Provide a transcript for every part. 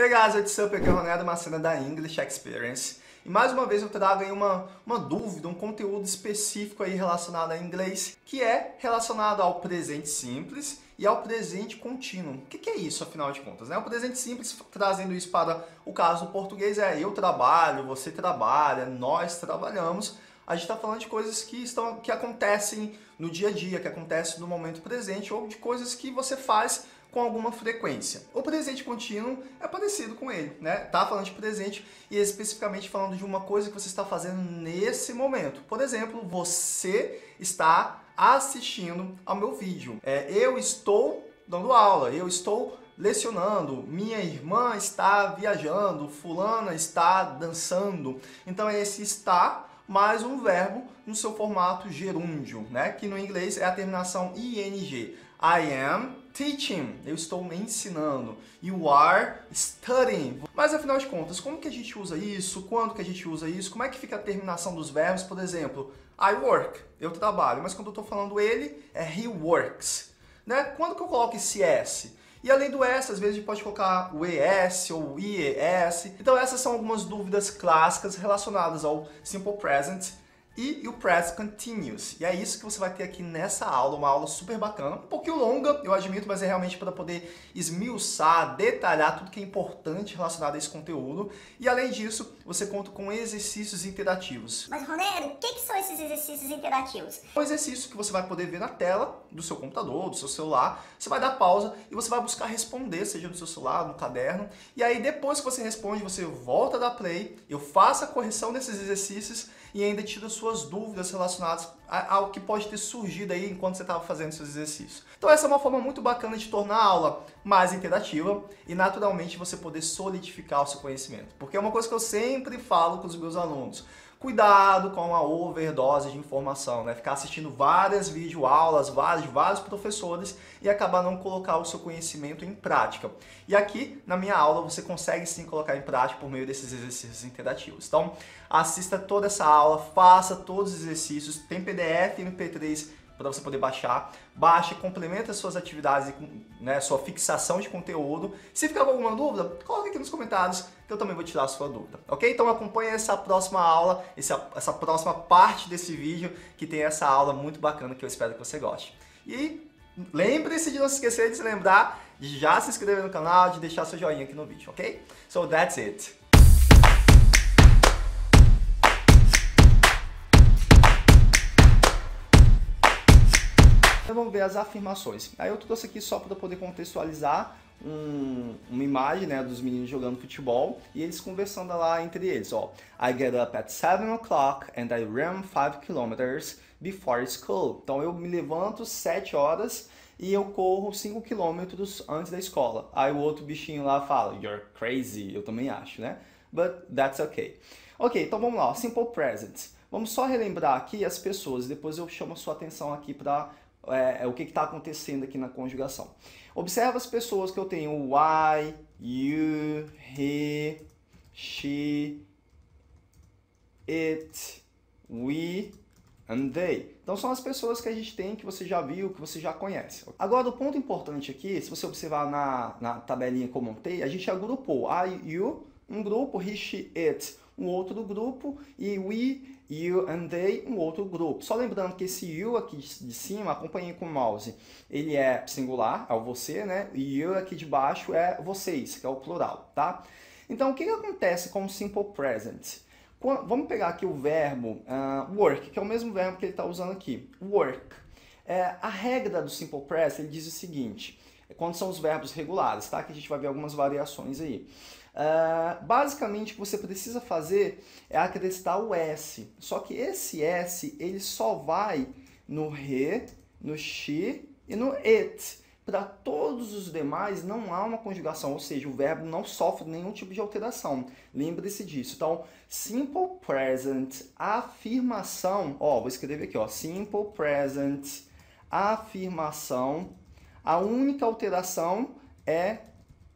Hey guys, what's up? Aqui é o Ronaldo Macena da English Experience. E mais uma vez eu trago aí uma, uma dúvida, um conteúdo específico aí relacionado a inglês, que é relacionado ao presente simples e ao presente contínuo. O que, que é isso, afinal de contas? Né? O presente simples, trazendo isso para o caso do português, é eu trabalho, você trabalha, nós trabalhamos. A gente está falando de coisas que, estão, que acontecem no dia a dia, que acontecem no momento presente, ou de coisas que você faz com alguma frequência. O presente contínuo é parecido com ele, né? Tá falando de presente e especificamente falando de uma coisa que você está fazendo nesse momento. Por exemplo, você está assistindo ao meu vídeo. É, eu estou dando aula, eu estou lecionando, minha irmã está viajando, fulana está dançando. Então esse está mais um verbo no seu formato gerúndio, né? Que no inglês é a terminação ing. I am teaching, eu estou ensinando. You are studying. Mas afinal de contas, como que a gente usa isso? Quando que a gente usa isso? Como é que fica a terminação dos verbos? Por exemplo, I work, eu trabalho. Mas quando eu estou falando ele, é he works. Né? Quando que eu coloco esse S? E além do S, às vezes a gente pode colocar o ES ou o IES. Então essas são algumas dúvidas clássicas relacionadas ao Simple Present e, o Present Continuous. E é isso que você vai ter aqui nessa aula, uma aula super bacana, um pouquinho longa, eu admito, mas é realmente para poder esmiuçar, detalhar tudo que é importante relacionado a esse conteúdo. E além disso, você conta com exercícios interativos. Mas Ronero, o que, que, são esses exercícios interativos? Um exercício que você vai poder ver na tela do seu computador, do seu celular. Você vai dar pausa e você vai buscar responder, seja no seu celular, no caderno. E aí depois que você responde, você volta da play, eu faço a correção desses exercícios e ainda tira suas dúvidas relacionadas ao que pode ter surgido aí enquanto você estava fazendo seus exercícios. Então essa é uma forma muito bacana de tornar a aula mais interativa e naturalmente você poder solidificar o seu conhecimento. Porque é uma coisa que eu sempre falo com os meus alunos. Cuidado com a overdose de informação, né? Ficar assistindo várias videoaulas, vários, vários professores e acabar não colocar o seu conhecimento em prática. E aqui, na minha aula, você consegue sim colocar em prática por meio desses exercícios interativos. Então, assista toda essa aula, faça todos os exercícios, tem PDF e MP3 para você poder baixar. Baixe, complementa suas atividades, né, sua fixação de conteúdo. Se ficar com alguma dúvida, coloque aqui nos comentários que eu também vou tirar a sua dúvida, ok? Então acompanhe essa próxima aula, essa, essa próxima parte desse vídeo que tem essa aula muito bacana que eu espero que você goste. E lembre-se de não se esquecer de se lembrar de já se inscrever no canal, de deixar seu joinha aqui no vídeo, ok? So that's it. Então vamos ver as afirmações. Aí eu trouxe aqui só para poder contextualizar um, uma imagem né, dos meninos jogando futebol e eles conversando lá entre eles. Ó, I get up at 7 o'clock and I run 5 kilometers before school. Então eu me levanto 7 horas e eu corro 5 quilômetros antes da escola. Aí o outro bichinho lá fala, You're crazy. Eu também acho, né? But that's okay. Ok, então vamos lá. Simple present. Vamos só relembrar aqui as pessoas, depois eu chamo a sua atenção aqui para é, é, o que está acontecendo aqui na conjugação. Observa as pessoas que eu tenho I, you, he, she, it, we and they. Então são as pessoas que a gente tem, que você já viu, que você já conhece. Agora o ponto importante aqui, se você observar na, na tabelinha que eu montei, a gente agrupou I, you, um grupo, he, she, it, um outro grupo, e we, you and they, um outro grupo. Só lembrando que esse you aqui de cima, acompanhei com o mouse, ele é singular, é o você, né? E you aqui de baixo é vocês, que é o plural, tá? Então, o que, que acontece com o simple present? Vamos pegar aqui o verbo uh, work, que é o mesmo verbo que ele está usando aqui. Work. É, a regra do simple present, ele diz o seguinte, quando são os verbos regulares, tá? Que a gente vai ver algumas variações aí. Uh, basicamente, o que você precisa fazer é acrescentar o S. Só que esse S, ele só vai no re, no she e no it. Para todos os demais, não há uma conjugação, ou seja, o verbo não sofre nenhum tipo de alteração. Lembre-se disso. Então, simple present, afirmação, ó, vou escrever aqui, ó, simple present, afirmação. A única alteração é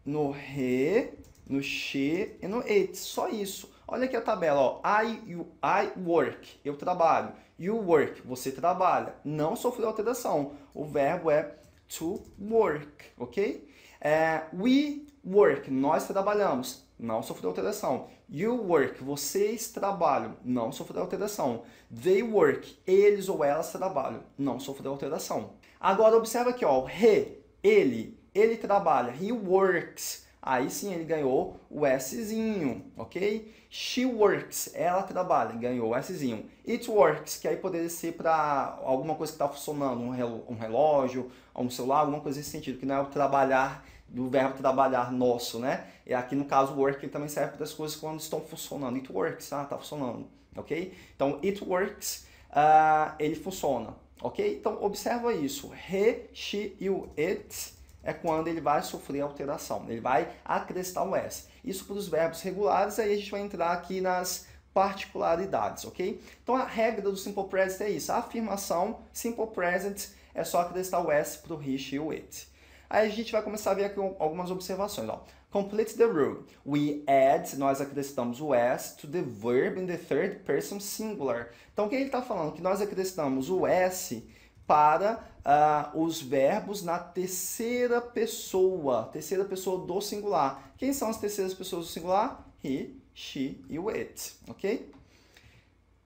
no re, no she e no it. Só isso. Olha aqui a tabela, ó. I, you, I work, eu trabalho. You work, você trabalha. Não sofreu alteração. O verbo é to work, ok? É, we work, nós trabalhamos, não sofreu alteração. You work, vocês trabalham, não sofreu alteração. They work, eles ou elas trabalham, não sofreu alteração. Agora observa aqui, ó, he, ele, ele trabalha, he works. Aí sim ele ganhou o Szinho, ok? She works, ela trabalha, ganhou o Szinho. It works, que aí poderia ser para alguma coisa que está funcionando, um relógio, um celular, alguma coisa nesse sentido, que não é o trabalhar do verbo trabalhar nosso, né? E aqui no caso work também serve para as coisas quando estão funcionando. It works, tá? Tá funcionando, ok? Então it works, uh, ele funciona, ok? Então observa isso. He, she e it é quando ele vai sofrer alteração. Ele vai acrescentar um S. Isso para os verbos regulares, aí a gente vai entrar aqui nas particularidades, ok? Então a regra do simple present é isso. A afirmação simple present é só acrescentar o S para o he, e o it. Aí a gente vai começar a ver aqui algumas observações. Ó. Complete the rule. We add, nós acrescentamos o S to the verb in the third person singular. Então, o que ele está falando? Que nós acrescentamos o S para uh, os verbos na terceira pessoa, terceira pessoa do singular. Quem são as terceiras pessoas do singular? He, she e o it, ok?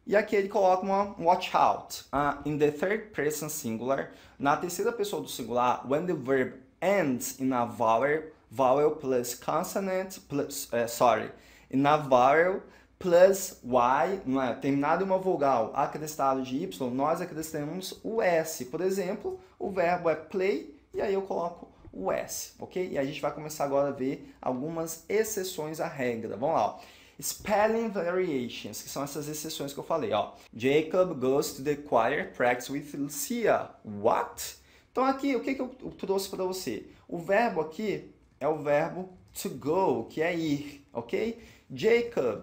E aqui ele coloca uma watch out. Uh, in the third person singular, na terceira pessoa do singular, when the verb ends in a vowel, vowel plus consonant plus, uh, sorry, in a vowel plus y, não é? terminado em uma vogal acrescentado de y, nós acrescentamos o s. Por exemplo, o verbo é play e aí eu coloco o s, ok? E a gente vai começar agora a ver algumas exceções à regra. Vamos lá. Ó. Spelling variations, que são essas exceções que eu falei, ó. Jacob goes to the choir practice with Lucia. What? Então aqui, o que, que eu trouxe para você? O verbo aqui é o verbo to go, que é ir, ok? Jacob,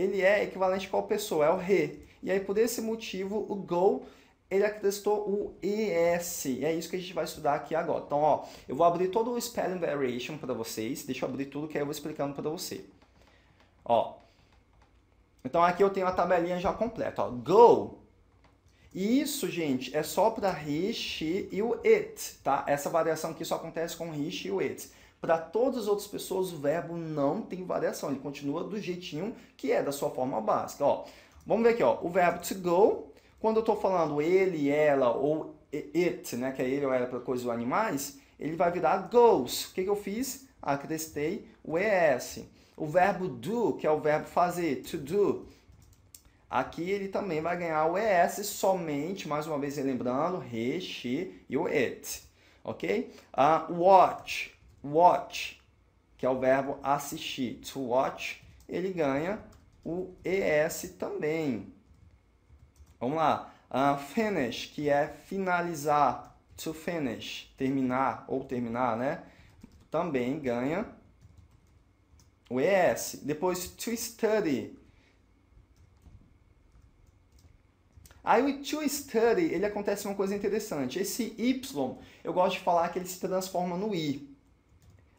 ele é equivalente a qual pessoa? É o re. E aí, por esse motivo, o go, ele acrescentou o ES. E é isso que a gente vai estudar aqui agora. Então, ó, eu vou abrir todo o spelling variation para vocês. Deixa eu abrir tudo que aí eu vou explicando para você. Ó, então aqui eu tenho a tabelinha já completa. Ó. Go e isso, gente, é só para she e o it, tá? Essa variação aqui só acontece com she e o it. Para todas as outras pessoas, o verbo não tem variação, ele continua do jeitinho que é, da sua forma básica. Ó, vamos ver aqui, ó, o verbo to go, quando eu estou falando ele, ela ou it, né, que é ele ou ela para coisas ou animais, ele vai virar goes. O que, que eu fiz? Acrescentei o es. O verbo do, que é o verbo fazer, to do, Aqui ele também vai ganhar o ES somente, mais uma vez lembrando, he, she e o it. Ok? Uh, watch, watch, que é o verbo assistir. To watch, ele ganha o ES também. Vamos lá. Uh, finish, que é finalizar. To finish, terminar ou terminar, né? Também ganha o ES. Depois, to study, Aí o to study, ele acontece uma coisa interessante. Esse Y, eu gosto de falar que ele se transforma no I.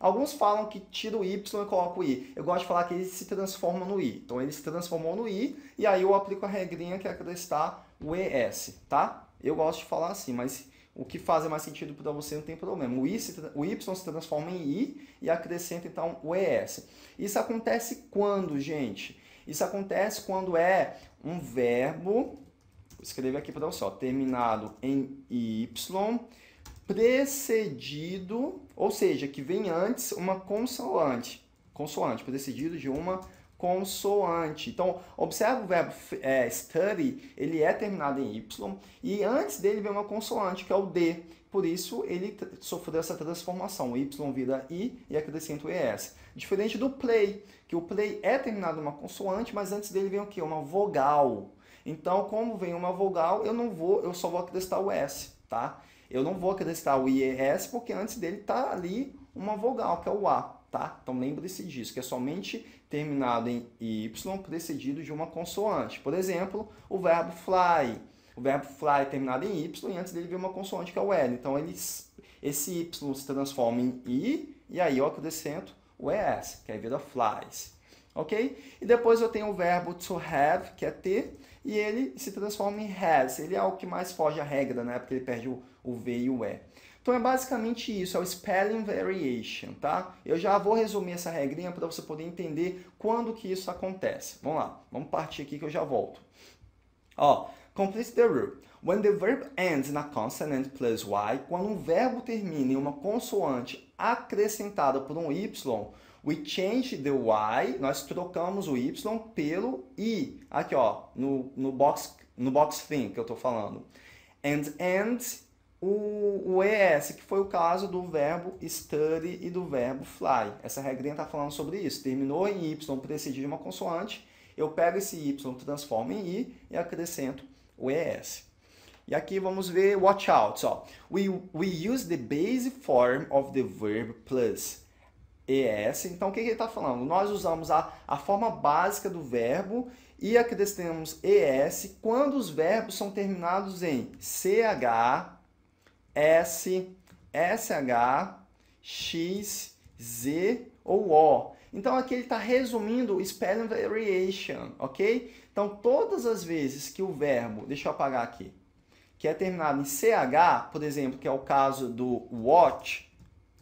Alguns falam que tira o Y e coloca o I. Eu gosto de falar que ele se transforma no I. Então ele se transformou no I e aí eu aplico a regrinha que é acrescentar o ES, tá? Eu gosto de falar assim, mas o que faz mais sentido para você não tem problema. O, I se, o Y se transforma em I e acrescenta então o ES. Isso acontece quando, gente? Isso acontece quando é um verbo escrever aqui para você, ó, terminado em Y, precedido, ou seja, que vem antes uma consoante, consoante, precedido de uma consoante. Então, observa o verbo é, study, ele é terminado em Y, e antes dele vem uma consoante, que é o D. Por isso, ele sofreu essa transformação. O Y vira I e acrescenta o ES. Diferente do play, que o play é terminado em uma consoante, mas antes dele vem o quê? Uma vogal. Então, como vem uma vogal, eu não vou, eu só vou acrescentar o S, tá? Eu não vou acrescentar o IES porque antes dele tá ali uma vogal, que é o A, tá? Então lembre-se disso, que é somente terminado em Y precedido de uma consoante. Por exemplo, o verbo fly. O verbo fly é terminado em Y e antes dele vem uma consoante que é o L. Então ele, esse Y se transforma em I e aí eu acrescento o ES, que aí vira flies. Ok? E depois eu tenho o verbo to have, que é ter, e ele se transforma em has. Ele é o que mais foge à regra, né? Porque ele perde o, o V e o E. Então é basicamente isso, é o spelling variation, tá? Eu já vou resumir essa regrinha para você poder entender quando que isso acontece. Vamos lá, vamos partir aqui que eu já volto. Ó, complete the rule. When the verb ends in a consonant plus y, quando um verbo termina em uma consoante acrescentada por um y, we change the y, nós trocamos o y pelo i. Aqui, ó, no, no box no box thing que eu estou falando. And end o, o ES, que foi o caso do verbo study e do verbo fly. Essa regrinha está falando sobre isso. Terminou em Y precedido de uma consoante, eu pego esse Y, transformo em I e acrescento o ES. E aqui vamos ver watch out. Ó. We, we use the base form of the verb plus ES. Então, o que, que ele está falando? Nós usamos a, a forma básica do verbo e acrescentamos ES quando os verbos são terminados em CH, S, SH, X, Z ou O. Então aqui ele está resumindo spelling variation, ok? Então todas as vezes que o verbo, deixa eu apagar aqui, que é terminado em CH, por exemplo, que é o caso do watch,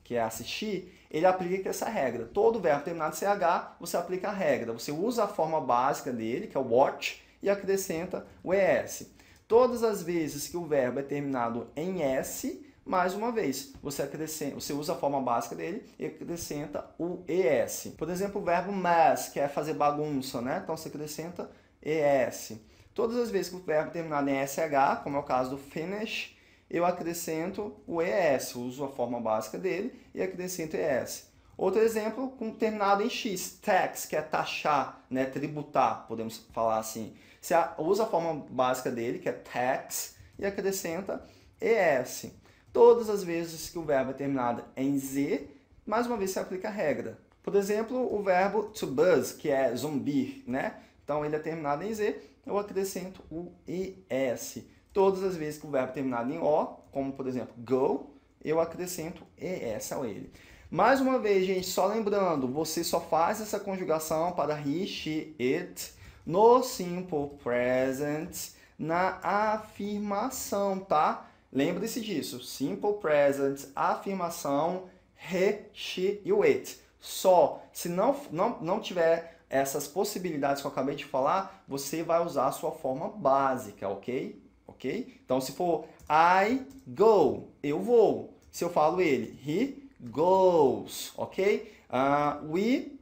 que é assistir, ele aplica essa regra. Todo verbo terminado em CH, você aplica a regra. Você usa a forma básica dele, que é o watch, e acrescenta o ES. Todas as vezes que o verbo é terminado em S, mais uma vez, você, acrescenta, você usa a forma básica dele e acrescenta o ES. Por exemplo, o verbo mess, que é fazer bagunça, né? Então você acrescenta ES. Todas as vezes que o verbo terminado em SH, como é o caso do finish, eu acrescento o ES, uso a forma básica dele e acrescento ES. Outro exemplo, com terminado em X, tax, que é taxar, né, tributar, podemos falar assim. Você usa a forma básica dele, que é tax, e acrescenta ES. Todas as vezes que o verbo é terminado em Z, mais uma vez se aplica a regra. Por exemplo, o verbo to buzz, que é zumbir, né? Então ele é terminado em Z, eu acrescento o ES. Todas as vezes que o verbo é terminado em O, como por exemplo go, eu acrescento ES ao ele. Mais uma vez, gente, só lembrando, você só faz essa conjugação para he, she, it no simple present na afirmação, tá? Lembre-se disso. Simple present, afirmação, he, she e o it. Só. Se não, não, não tiver essas possibilidades que eu acabei de falar, você vai usar a sua forma básica, ok? Ok? Então, se for I go, eu vou. Se eu falo ele, he goes, ok? Uh, we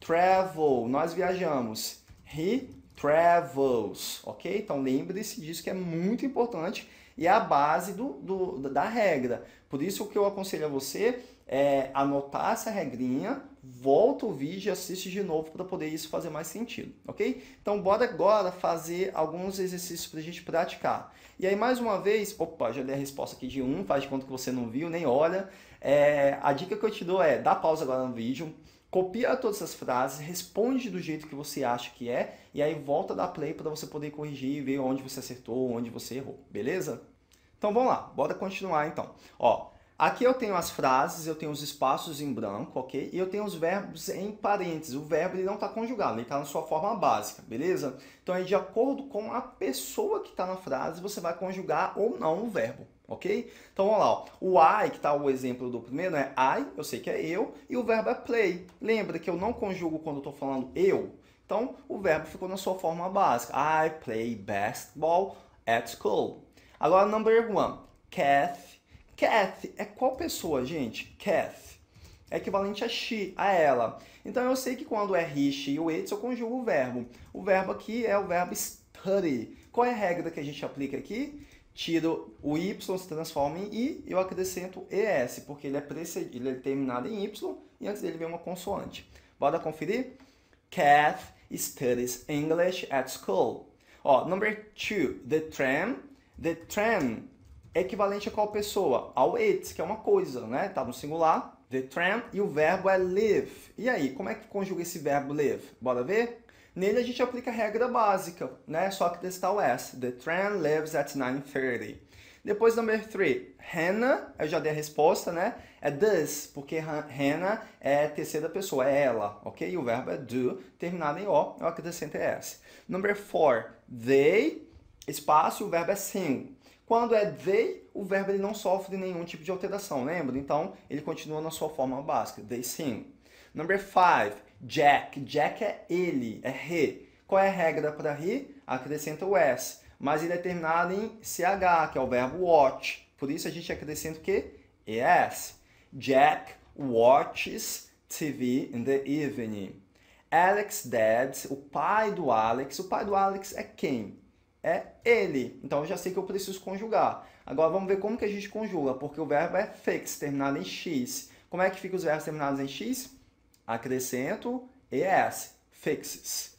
travel, nós viajamos. He travels, ok? Então lembre-se disso que é muito importante e é a base do, do, da regra. Por isso o que eu aconselho a você é anotar essa regrinha, volta o vídeo e assiste de novo para poder isso fazer mais sentido, ok? Então bora agora fazer alguns exercícios para a gente praticar. E aí mais uma vez, opa, já dei a resposta aqui de um, faz de conta que você não viu, nem olha. É, a dica que eu te dou é, dá pausa agora no vídeo, copia todas essas frases, responde do jeito que você acha que é, e aí volta da play para você poder corrigir e ver onde você acertou, onde você errou, beleza? Então vamos lá, bora continuar então. Ó, aqui eu tenho as frases, eu tenho os espaços em branco, ok? E eu tenho os verbos em parênteses. O verbo ele não está conjugado, ele está na sua forma básica, beleza? Então é de acordo com a pessoa que está na frase, você vai conjugar ou não o verbo, ok? Então vamos lá, ó. o I, que está o exemplo do primeiro, é I, eu sei que é eu, e o verbo é play. Lembra que eu não conjugo quando estou falando eu? Então o verbo ficou na sua forma básica. I play basketball at school. Agora, number one, Kath. Kath é qual pessoa, gente? Kath. É equivalente a she, a ela. Então eu sei que quando é he, she ou it, eu conjugo o verbo. O verbo aqui é o verbo study. Qual é a regra que a gente aplica aqui? tiro o y se transforma em i, eu acrescento es, porque ele é, precedido, ele é terminado em y e antes dele vem uma consoante. Bora conferir? Kath studies English at school. Ó, number two, the tram. The tram é equivalente a qual pessoa? Ao it, que é uma coisa, né? Tá no singular. The tram e o verbo é live. E aí, como é que conjuga esse verbo live? Bora ver? Nele a gente aplica a regra básica, né? Só que testar o S. The train leaves at 9.30. Depois, number 3. Hannah, eu já dei a resposta, né? É does, porque Hannah é terceira pessoa, é ela, ok? E o verbo é do, terminado em O, eu acrescento S. Number 4. They, espaço, o verbo é sing. Quando é they, o verbo ele não sofre nenhum tipo de alteração, lembra? Então, ele continua na sua forma básica. They sing. Number five, Jack. Jack é ele, é he. Qual é a regra para he? Acrescenta o S. Mas ele é terminado em CH, que é o verbo watch. Por isso a gente acrescenta o quê? ES. Jack watches TV in the evening. Alex dad, o pai do Alex. O pai do Alex é quem? É ele. Então eu já sei que eu preciso conjugar. Agora vamos ver como que a gente conjuga, porque o verbo é fix, terminado em x. Como é que fica os verbos terminados em x? Acrescento es, fixes.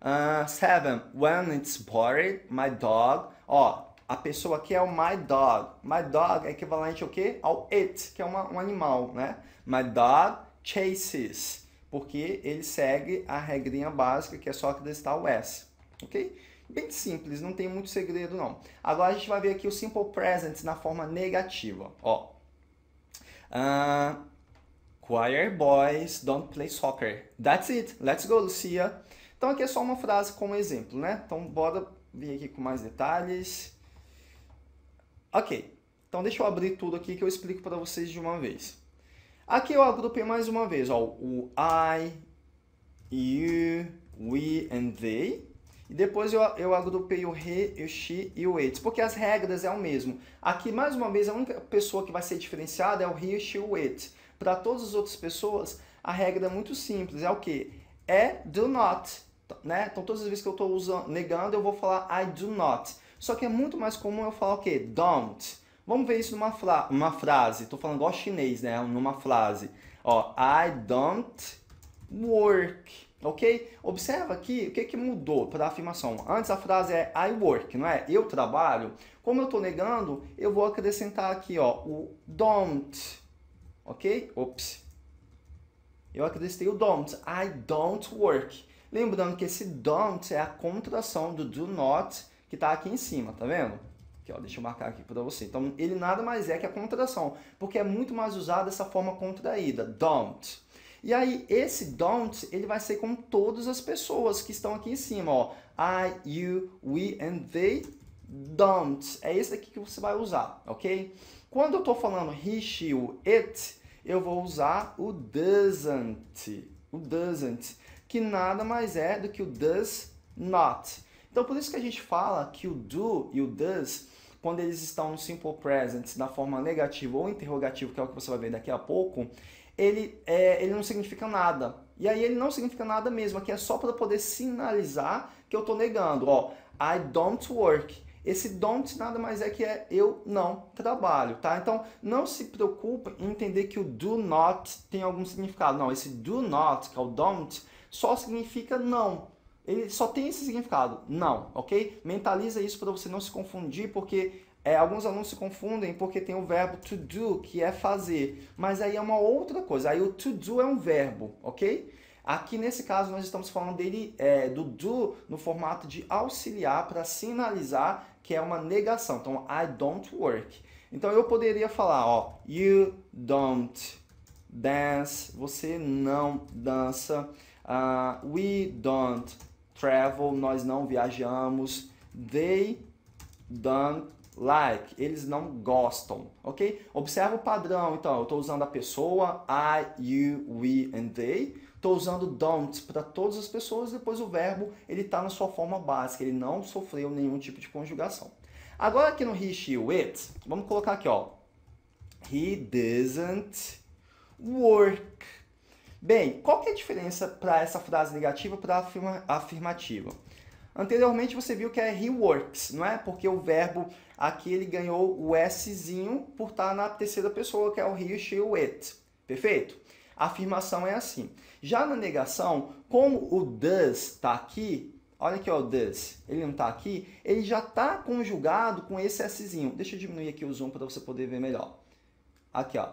Uh, seven, when it's bored, my dog. Ó, a pessoa aqui é o my dog. My dog é equivalente ao quê? Ao it, que é uma, um animal, né? My dog chases, porque ele segue a regrinha básica, que é só acrescentar o s, ok? Bem simples, não tem muito segredo não. Agora a gente vai ver aqui o simple present na forma negativa. Ó. Uh, choir boys don't play soccer. That's it. Let's go, Lucia. Então aqui é só uma frase como exemplo, né? Então bora vir aqui com mais detalhes. Ok. Então deixa eu abrir tudo aqui que eu explico para vocês de uma vez. Aqui eu agrupei mais uma vez, ó, o I, you, we and they. E depois eu, eu agrupei o he, o she e o it, porque as regras é o mesmo. Aqui, mais uma vez, a única pessoa que vai ser diferenciada é o he, o she o it. Para todas as outras pessoas, a regra é muito simples. É o que? É do not. Né? Então, todas as vezes que eu estou negando, eu vou falar I do not. Só que é muito mais comum eu falar o quê? Don't. Vamos ver isso numa fra uma frase. Estou falando igual chinês, né? Numa frase. Ó, I don't work ok? Observa aqui o que, que mudou para a afirmação. Antes a frase é I work, não é? Eu trabalho. Como eu estou negando, eu vou acrescentar aqui ó, o don't, ok? Ops. Eu acrescentei o don't. I don't work. Lembrando que esse don't é a contração do do not que está aqui em cima, tá vendo? Aqui, ó, deixa eu marcar aqui para você. Então, ele nada mais é que a contração, porque é muito mais usado dessa forma contraída, don't. E aí, esse don't, ele vai ser com todas as pessoas que estão aqui em cima, ó. I, you, we and they don't. É esse aqui que você vai usar, ok? Quando eu estou falando he, she, o it, eu vou usar o doesn't. O doesn't, que nada mais é do que o does not. Então, por isso que a gente fala que o do e o does, quando eles estão no simple present, na forma negativa ou interrogativa, que é o que você vai ver daqui a pouco, ele, é, ele não significa nada. E aí ele não significa nada mesmo. Aqui é só para poder sinalizar que eu estou negando. Ó, I don't work. Esse don't nada mais é que é eu não trabalho, tá? Então, não se preocupe em entender que o do not tem algum significado. Não, esse do not, que é o don't, só significa não. Ele só tem esse significado, não, ok? Mentaliza isso para você não se confundir, porque é, alguns alunos se confundem porque tem o verbo to do, que é fazer, mas aí é uma outra coisa. Aí o to do é um verbo, ok? Aqui nesse caso nós estamos falando dele é, do do no formato de auxiliar para sinalizar que é uma negação. Então, I don't work. Então eu poderia falar, ó, you don't dance, você não dança, uh, we don't travel, nós não viajamos, they don't like, eles não gostam, ok? Observa o padrão, então, eu estou usando a pessoa, I, you, we and they. Estou usando don't para todas as pessoas, depois o verbo ele está na sua forma básica, ele não sofreu nenhum tipo de conjugação. Agora aqui no he, she, it, vamos colocar aqui, ó. He doesn't work. Bem, qual que é a diferença para essa frase negativa para a afirmativa? Anteriormente você viu que é he works, não é? Porque o verbo aqui ele ganhou o Szinho por estar na terceira pessoa, que é o he, o it. Perfeito? A afirmação é assim. Já na negação, como o does está aqui, olha aqui ó, o does, ele não está aqui, ele já está conjugado com esse Szinho. Deixa eu diminuir aqui o zoom para você poder ver melhor. Aqui, ó.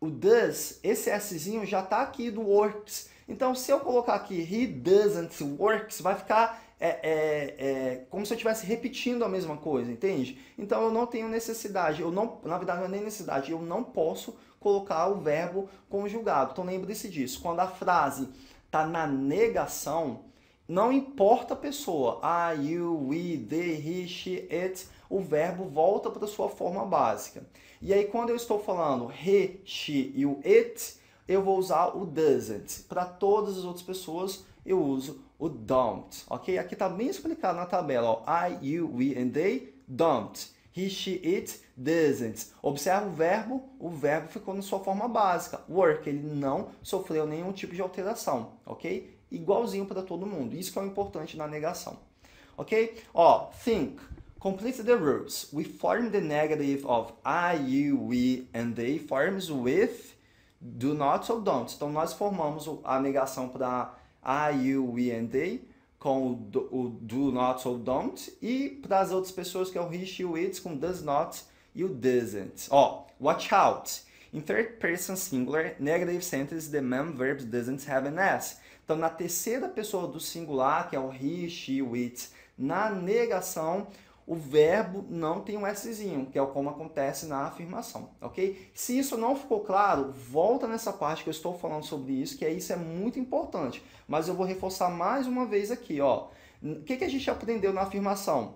O does, esse Szinho já está aqui do works. Então, se eu colocar aqui he doesn't works, vai ficar é, é, é, como se eu estivesse repetindo a mesma coisa, entende? Então, eu não tenho necessidade, eu não, na verdade, não é nem necessidade, eu não posso colocar o verbo conjugado. Então, lembre-se disso. Quando a frase está na negação, não importa a pessoa, I, you, we, they, he, she, it, o verbo volta para sua forma básica. E aí, quando eu estou falando he, she e o it, eu vou usar o doesn't. Para todas as outras pessoas, eu uso o don't, ok? Aqui está bem explicado na tabela, ó. I, you, we and they don't. He, she, it, doesn't. Observa o verbo, o verbo ficou na sua forma básica. Work, ele não sofreu nenhum tipo de alteração, ok? Igualzinho para todo mundo. Isso que é o importante na negação. Ok? Ó, think. Complete the rules. We form the negative of I, you, we and they forms with do not ou don't. Então, nós formamos a negação para I, you, we and they com o do, o do not ou don't e para as outras pessoas que é o he, she, it com does not e o doesn't. Ó, watch out. In third person singular, negative sentence, the main verb doesn't have an S. Então, na terceira pessoa do singular, que é o he, she, it, na negação, o verbo não tem um Szinho, que é como acontece na afirmação, ok? Se isso não ficou claro, volta nessa parte que eu estou falando sobre isso, que isso é muito importante. Mas eu vou reforçar mais uma vez aqui, ó. O que, que a gente aprendeu na afirmação?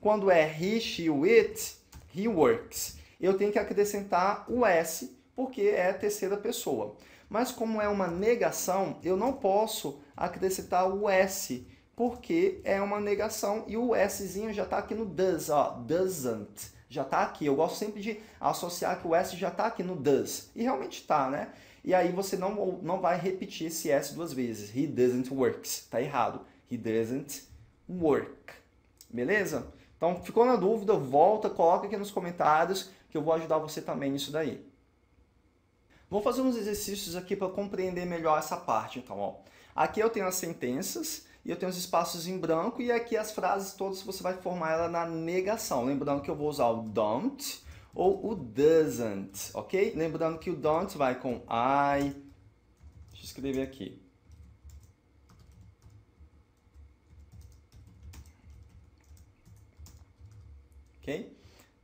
Quando é he, she, it, he works. Eu tenho que acrescentar o S, porque é terceira pessoa. Mas como é uma negação, eu não posso acrescentar o S, porque é uma negação e o Szinho já está aqui no does, ó, doesn't, já está aqui. Eu gosto sempre de associar que o S já está aqui no does, e realmente está, né? E aí você não, não vai repetir esse S duas vezes. He doesn't works, tá errado. He doesn't work, beleza? Então, ficou na dúvida, volta, coloca aqui nos comentários que eu vou ajudar você também nisso daí. Vou fazer uns exercícios aqui para compreender melhor essa parte, então, ó. Aqui eu tenho as sentenças, e eu tenho os espaços em branco e aqui as frases todas você vai formar ela na negação. Lembrando que eu vou usar o don't ou o doesn't, ok? Lembrando que o don't vai com I. Deixa eu escrever aqui. Ok?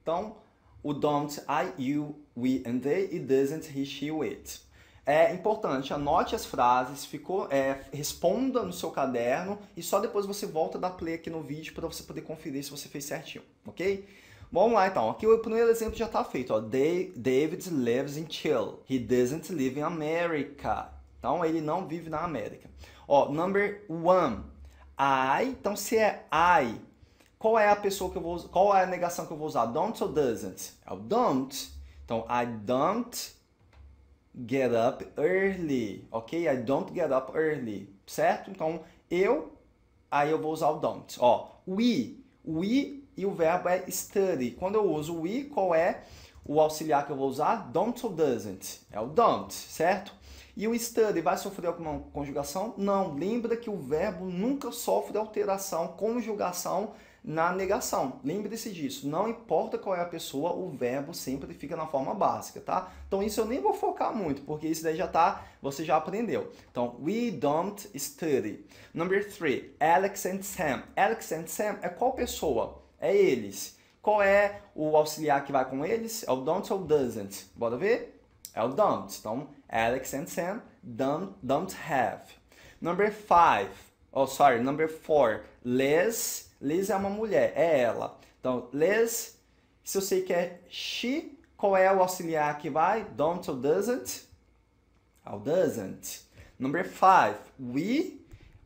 Então, o don't, I, you, we and they e doesn't, he, she, it. É importante, anote as frases, ficou, é, responda no seu caderno e só depois você volta a dar play aqui no vídeo para você poder conferir se você fez certinho, ok? Vamos lá então, aqui o primeiro exemplo já está feito, ó. David lives in Chile. He doesn't live in America. Então ele não vive na América. Ó, number one, I. Então se é I, qual é a pessoa que eu vou qual é a negação que eu vou usar? Don't ou doesn't? É o don't. Então I don't get up early, ok? I don't get up early, certo? Então, eu, aí eu vou usar o don't. Ó, we, we e o verbo é study. Quando eu uso we, qual é o auxiliar que eu vou usar? Don't ou doesn't? É o don't, certo? E o study vai sofrer alguma conjugação? Não. Lembra que o verbo nunca sofre alteração, conjugação na negação. Lembre-se disso. Não importa qual é a pessoa, o verbo sempre fica na forma básica, tá? Então isso eu nem vou focar muito, porque isso daí já tá, você já aprendeu. Então, we don't study. Number three, Alex and Sam. Alex and Sam é qual pessoa? É eles. Qual é o auxiliar que vai com eles? É o don't ou doesn't? Bora ver? É o don't. Então, Alex and Sam don't, don't have. Number five. Oh, sorry. Number four. Liz Liz é uma mulher, é ela. Então, Liz, se eu sei que é she, qual é o auxiliar que vai? Don't ou doesn't? Oh, doesn't. Number five, we.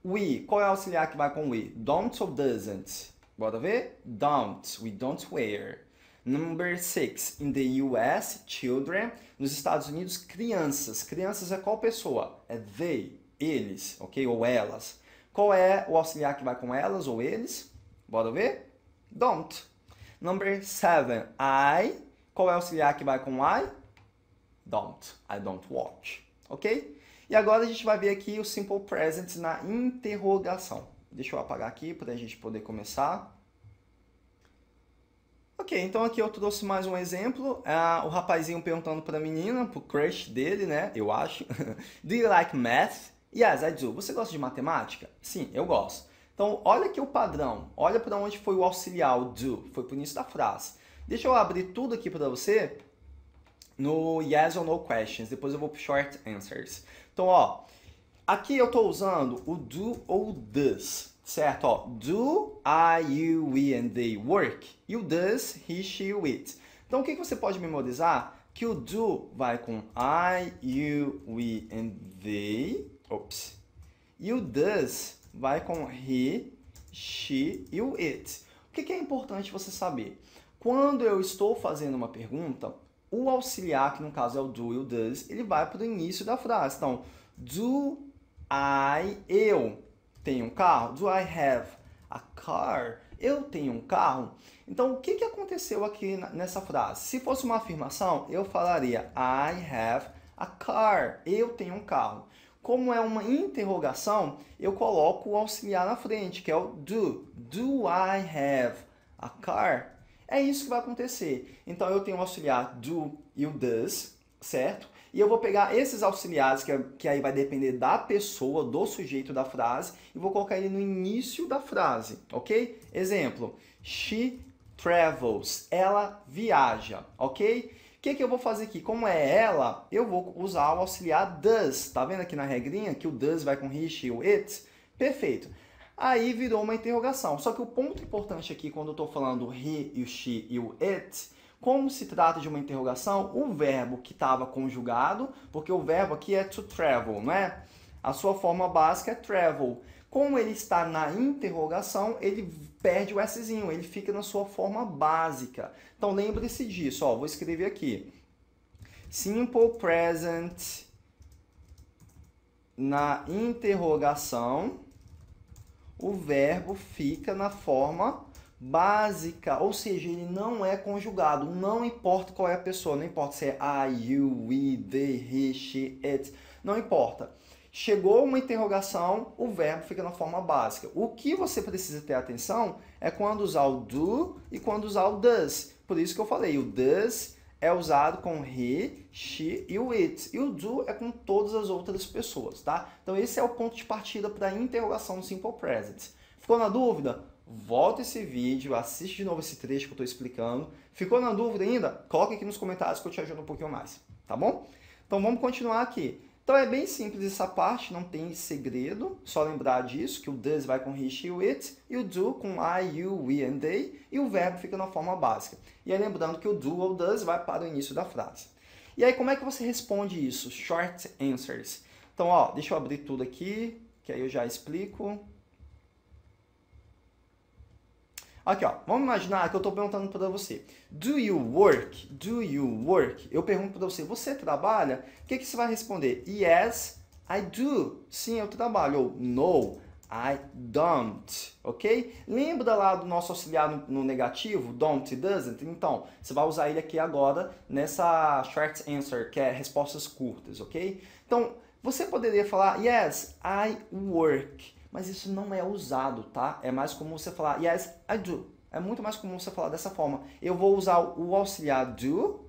We, qual é o auxiliar que vai com we? Don't ou doesn't? Bora ver? Don't. We don't wear. Number six, in the US, children. Nos Estados Unidos, crianças. Crianças é qual pessoa? É they, eles, ok? Ou elas. Qual é o auxiliar que vai com elas ou eles? Bora ver? Don't. Number seven, I. Qual é o auxiliar que vai com I? Don't. I don't watch. Ok? E agora a gente vai ver aqui o simple present na interrogação. Deixa eu apagar aqui para a gente poder começar. Ok, então aqui eu trouxe mais um exemplo. Uh, o rapazinho perguntando para a menina, pro crush dele, né? Eu acho. do you like math? Yes, I do. Você gosta de matemática? Sim, eu gosto. Então, olha aqui o padrão. Olha para onde foi o auxiliar, o do. Foi por início da frase. Deixa eu abrir tudo aqui para você no yes or no questions. Depois eu vou para short answers. Então, ó, aqui eu estou usando o do ou does, certo? Ó, do I, you, we and they work? E o does, he, she, it. Então, o que você pode memorizar? Que o do vai com I, you, we and they. Ops. E o does vai com he, she e o it. O que é importante você saber? Quando eu estou fazendo uma pergunta, o auxiliar, que no caso é o do e o does, ele vai para o início da frase. Então, do I, eu tenho um carro? Do I have a car? Eu tenho um carro? Então, o que, que aconteceu aqui nessa frase? Se fosse uma afirmação, eu falaria I have a car. Eu tenho um carro. Como é uma interrogação, eu coloco o auxiliar na frente, que é o do. Do I have a car? É isso que vai acontecer. Então eu tenho o auxiliar do e o does, certo? E eu vou pegar esses auxiliares, que, é, que aí vai depender da pessoa, do sujeito da frase, e vou colocar ele no início da frase, ok? Exemplo, she travels, ela viaja, ok? O que, que eu vou fazer aqui? Como é ela, eu vou usar o auxiliar does. Tá vendo aqui na regrinha que o does vai com he, she, o it? Perfeito. Aí virou uma interrogação. Só que o ponto importante aqui, quando eu estou falando he, o she e o it, como se trata de uma interrogação, o verbo que estava conjugado, porque o verbo aqui é to travel, não é? A sua forma básica é travel. Como ele está na interrogação, ele perde o Szinho, ele fica na sua forma básica. Então lembre-se disso, ó, vou escrever aqui. Simple present na interrogação, o verbo fica na forma básica, ou seja, ele não é conjugado, não importa qual é a pessoa, não importa se é I, you, we, they, he, she, it, não importa. Chegou uma interrogação, o verbo fica na forma básica. O que você precisa ter atenção é quando usar o do e quando usar o does. Por isso que eu falei, o does é usado com he, she e o it. E o do é com todas as outras pessoas, tá? Então esse é o ponto de partida para a interrogação no Simple Present. Ficou na dúvida? Volta esse vídeo, assiste de novo esse trecho que eu estou explicando. Ficou na dúvida ainda? Coloque aqui nos comentários que eu te ajudo um pouquinho mais, tá bom? Então vamos continuar aqui. Então é bem simples essa parte, não tem segredo, só lembrar disso, que o does vai com he, she, it, e o do com I, you, we and they, e o verbo fica na forma básica. E aí lembrando que o do ou does vai para o início da frase. E aí como é que você responde isso? Short answers. Então, ó, deixa eu abrir tudo aqui, que aí eu já explico. Aqui, ó, vamos imaginar que eu estou perguntando para você. Do you work? Do you work? Eu pergunto para você, você trabalha? O que, que você vai responder? Yes, I do. Sim, eu trabalho. Ou no, I don't. Ok? Lembra lá do nosso auxiliar no, no negativo? Don't e doesn't? Então, você vai usar ele aqui agora nessa short answer, que é respostas curtas, ok? Então, você poderia falar, yes, I work mas isso não é usado, tá? É mais comum você falar yes, I do. É muito mais comum você falar dessa forma. Eu vou usar o auxiliar do,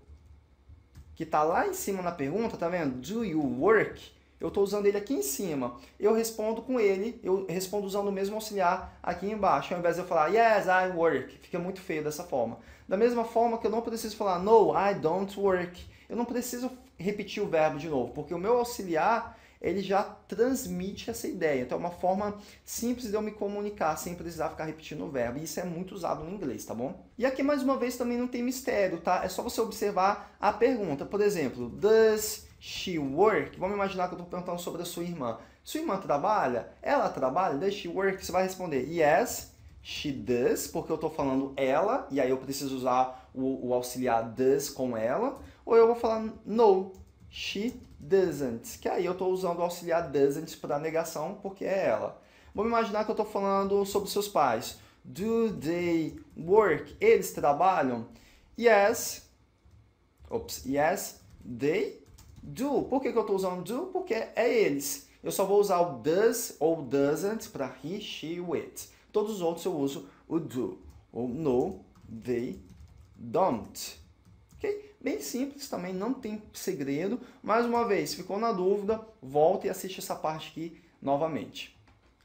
que está lá em cima na pergunta, tá vendo? Do you work? Eu estou usando ele aqui em cima. Eu respondo com ele, eu respondo usando o mesmo auxiliar aqui embaixo, ao invés de eu falar yes, I work. Fica muito feio dessa forma. Da mesma forma que eu não preciso falar no, I don't work. Eu não preciso repetir o verbo de novo, porque o meu auxiliar ele já transmite essa ideia. Então é uma forma simples de eu me comunicar sem precisar ficar repetindo o verbo. E isso é muito usado no inglês, tá bom? E aqui mais uma vez também não tem mistério, tá? É só você observar a pergunta. Por exemplo, does she work? Vamos imaginar que eu estou perguntando sobre a sua irmã. Sua irmã trabalha? Ela trabalha? Does she work? Você vai responder yes, she does, porque eu estou falando ela, e aí eu preciso usar o, o auxiliar does com ela. Ou eu vou falar no, she doesn't, que aí eu estou usando o auxiliar doesn't para negação porque é ela. Vamos imaginar que eu estou falando sobre seus pais. Do they work? Eles trabalham? Yes. Ops, yes, they do. Por que, que eu estou usando do? Porque é eles. Eu só vou usar o does ou doesn't para he, she, it. Todos os outros eu uso o do. Ou no, they don't. Bem simples também, não tem segredo. Mais uma vez, ficou na dúvida, volta e assiste essa parte aqui novamente.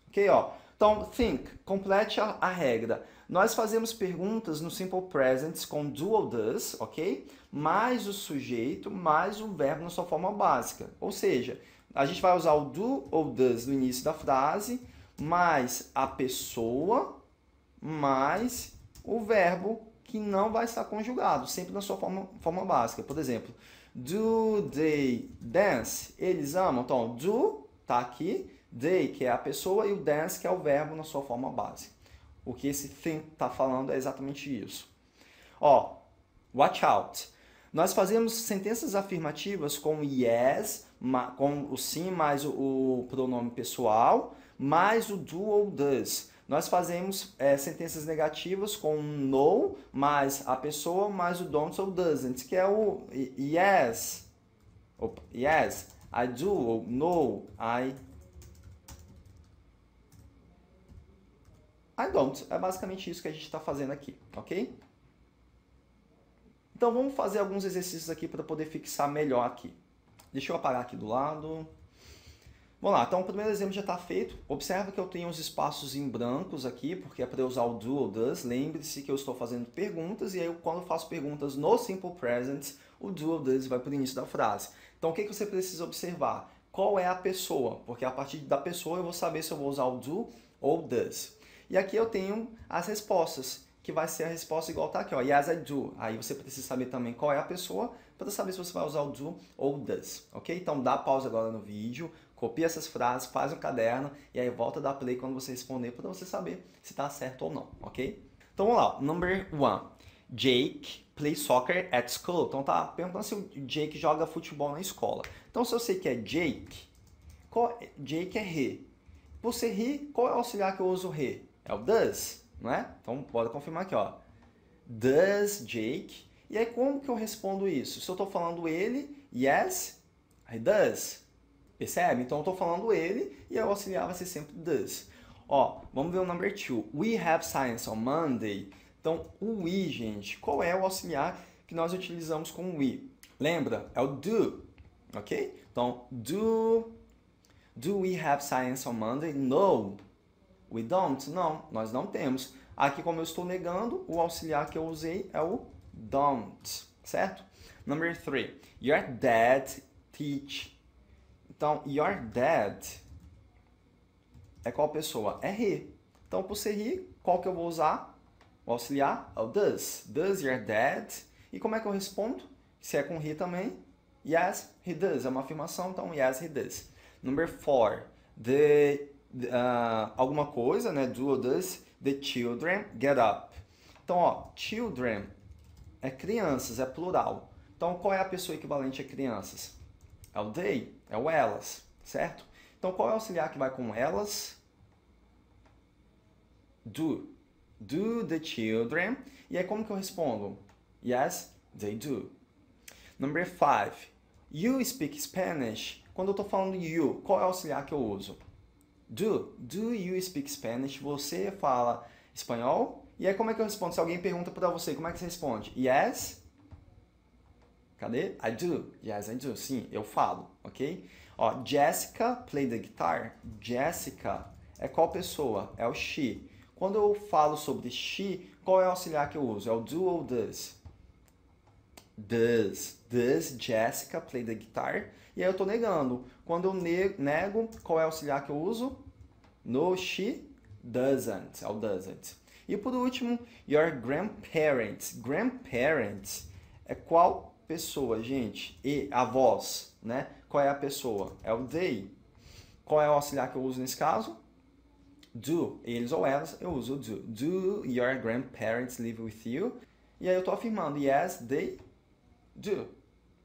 Ok, ó. Então, think, complete a, a regra. Nós fazemos perguntas no Simple Present com do ou does, ok? Mais o sujeito, mais o verbo na sua forma básica. Ou seja, a gente vai usar o do ou does no início da frase, mais a pessoa mais o verbo que não vai estar conjugado, sempre na sua forma, forma básica. Por exemplo, do they dance? Eles amam. Então, do tá aqui, they que é a pessoa e o dance que é o verbo na sua forma básica. O que esse thing está falando é exatamente isso. Ó, watch out. Nós fazemos sentenças afirmativas com yes, com o sim mais o, o pronome pessoal, mais o do ou does. Nós fazemos é, sentenças negativas com no mais a pessoa mais o don't ou doesn't, que é o yes, opa, yes, I do, ou no, I I don't. É basicamente isso que a gente está fazendo aqui, ok? Então vamos fazer alguns exercícios aqui para poder fixar melhor aqui. Deixa eu apagar aqui do lado. Vamos lá, então o primeiro exemplo já está feito. Observa que eu tenho os espaços em brancos aqui, porque é para usar o do ou does. Lembre-se que eu estou fazendo perguntas e aí quando eu faço perguntas no Simple Present, o do ou does vai para o início da frase. Então o que, que você precisa observar? Qual é a pessoa? Porque a partir da pessoa eu vou saber se eu vou usar o do ou does. E aqui eu tenho as respostas, que vai ser a resposta igual tá aqui, ó, yes I do. Aí você precisa saber também qual é a pessoa para saber se você vai usar o do ou does, ok? Então dá pausa agora no vídeo, Copia essas frases, faz um caderno e aí volta a dar play quando você responder para você saber se está certo ou não, ok? Então vamos lá, number one. Jake plays soccer at school. Então tá perguntando se o Jake joga futebol na escola. Então se eu sei que é Jake, qual? Jake é he. Por ser he, qual é o auxiliar que eu uso he? É o does, não é? Então bora confirmar aqui, ó. Does Jake? E aí como que eu respondo isso? Se eu estou falando ele, yes, he does. Percebe? Então eu estou falando ele e o auxiliar vai ser sempre does. Ó, vamos ver o number two. We have science on Monday. Então, o we, gente, qual é o auxiliar que nós utilizamos com we? Lembra? É o do, ok? Então, do, do we have science on Monday? No, we don't. Não, nós não temos. Aqui, como eu estou negando, o auxiliar que eu usei é o don't, certo? Number three. Your dad teach então, your dad é qual pessoa? É he. Então, por ser he, qual que eu vou usar? O auxiliar é o does. Does your dad? E como é que eu respondo? Se é com he também, yes, he does. É uma afirmação, então yes, he does. Number four, the, uh, alguma coisa, né? Do or does, the children get up. Então, ó, children é crianças, é plural. Então, qual é a pessoa equivalente a crianças? É o they, é o elas, certo? Então qual é o auxiliar que vai com elas? Do. Do the children. E aí como que eu respondo? Yes, they do. Number five. You speak Spanish. Quando eu estou falando you, qual é o auxiliar que eu uso? Do. Do you speak Spanish? Você fala espanhol? E aí como é que eu respondo? Se alguém pergunta para você, como é que você responde? Yes, Cadê? I do. Yes, I do. Sim, eu falo, ok? Ó, Jessica play the guitar. Jessica é qual pessoa? É o she. Quando eu falo sobre she, qual é o auxiliar que eu uso? É o do ou does? Does. Does Jessica play the guitar? E aí eu estou negando. Quando eu nego, qual é o auxiliar que eu uso? No, she doesn't. É o doesn't. E por último, your grandparents. Grandparents é qual pessoa, gente. E a voz, né? Qual é a pessoa? É o they. Qual é o auxiliar que eu uso nesse caso? Do. Eles ou elas, eu uso do. Do your grandparents live with you? E aí eu estou afirmando, yes, they do.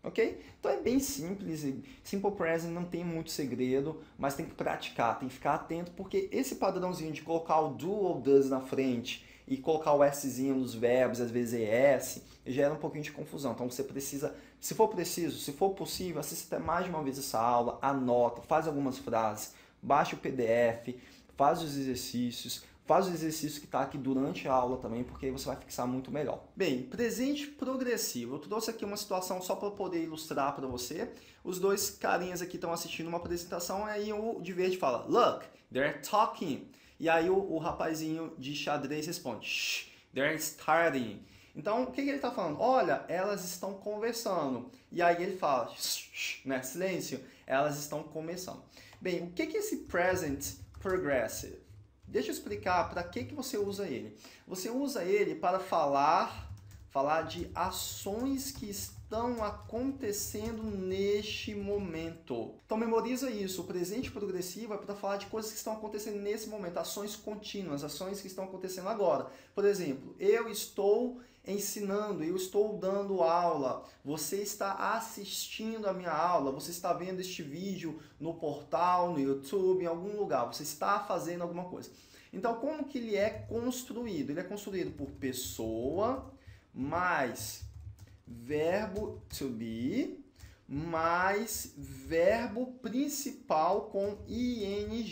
Ok? Então é bem simples. Simple Present não tem muito segredo, mas tem que praticar, tem que ficar atento, porque esse padrãozinho de colocar o do ou does na frente e colocar o Szinho nos verbos, às vezes ES, gera um pouquinho de confusão. Então você precisa, se for preciso, se for possível, assista até mais de uma vez essa aula, anota, faz algumas frases, baixa o PDF, faz os exercícios, faz o exercício que está aqui durante a aula também, porque aí você vai fixar muito melhor. Bem, presente progressivo. Eu trouxe aqui uma situação só para poder ilustrar para você. Os dois carinhas aqui estão assistindo uma apresentação, aí o de verde fala, look, they're talking. E aí o, o rapazinho de xadrez responde, Shh, they're starting. Então, o que, que ele está falando? Olha, elas estão conversando. E aí ele fala, shh, né? silêncio, elas estão começando. Bem, o que, que esse present progressive. Deixa eu explicar para que, que você usa ele. Você usa ele para falar, falar de ações que estão acontecendo neste momento. Então memoriza isso. O presente progressivo é para falar de coisas que estão acontecendo nesse momento, ações contínuas, ações que estão acontecendo agora. Por exemplo, eu estou ensinando, eu estou dando aula, você está assistindo a minha aula, você está vendo este vídeo no portal, no YouTube, em algum lugar, você está fazendo alguma coisa. Então, como que ele é construído? Ele é construído por pessoa mais verbo to be mais verbo principal com ing.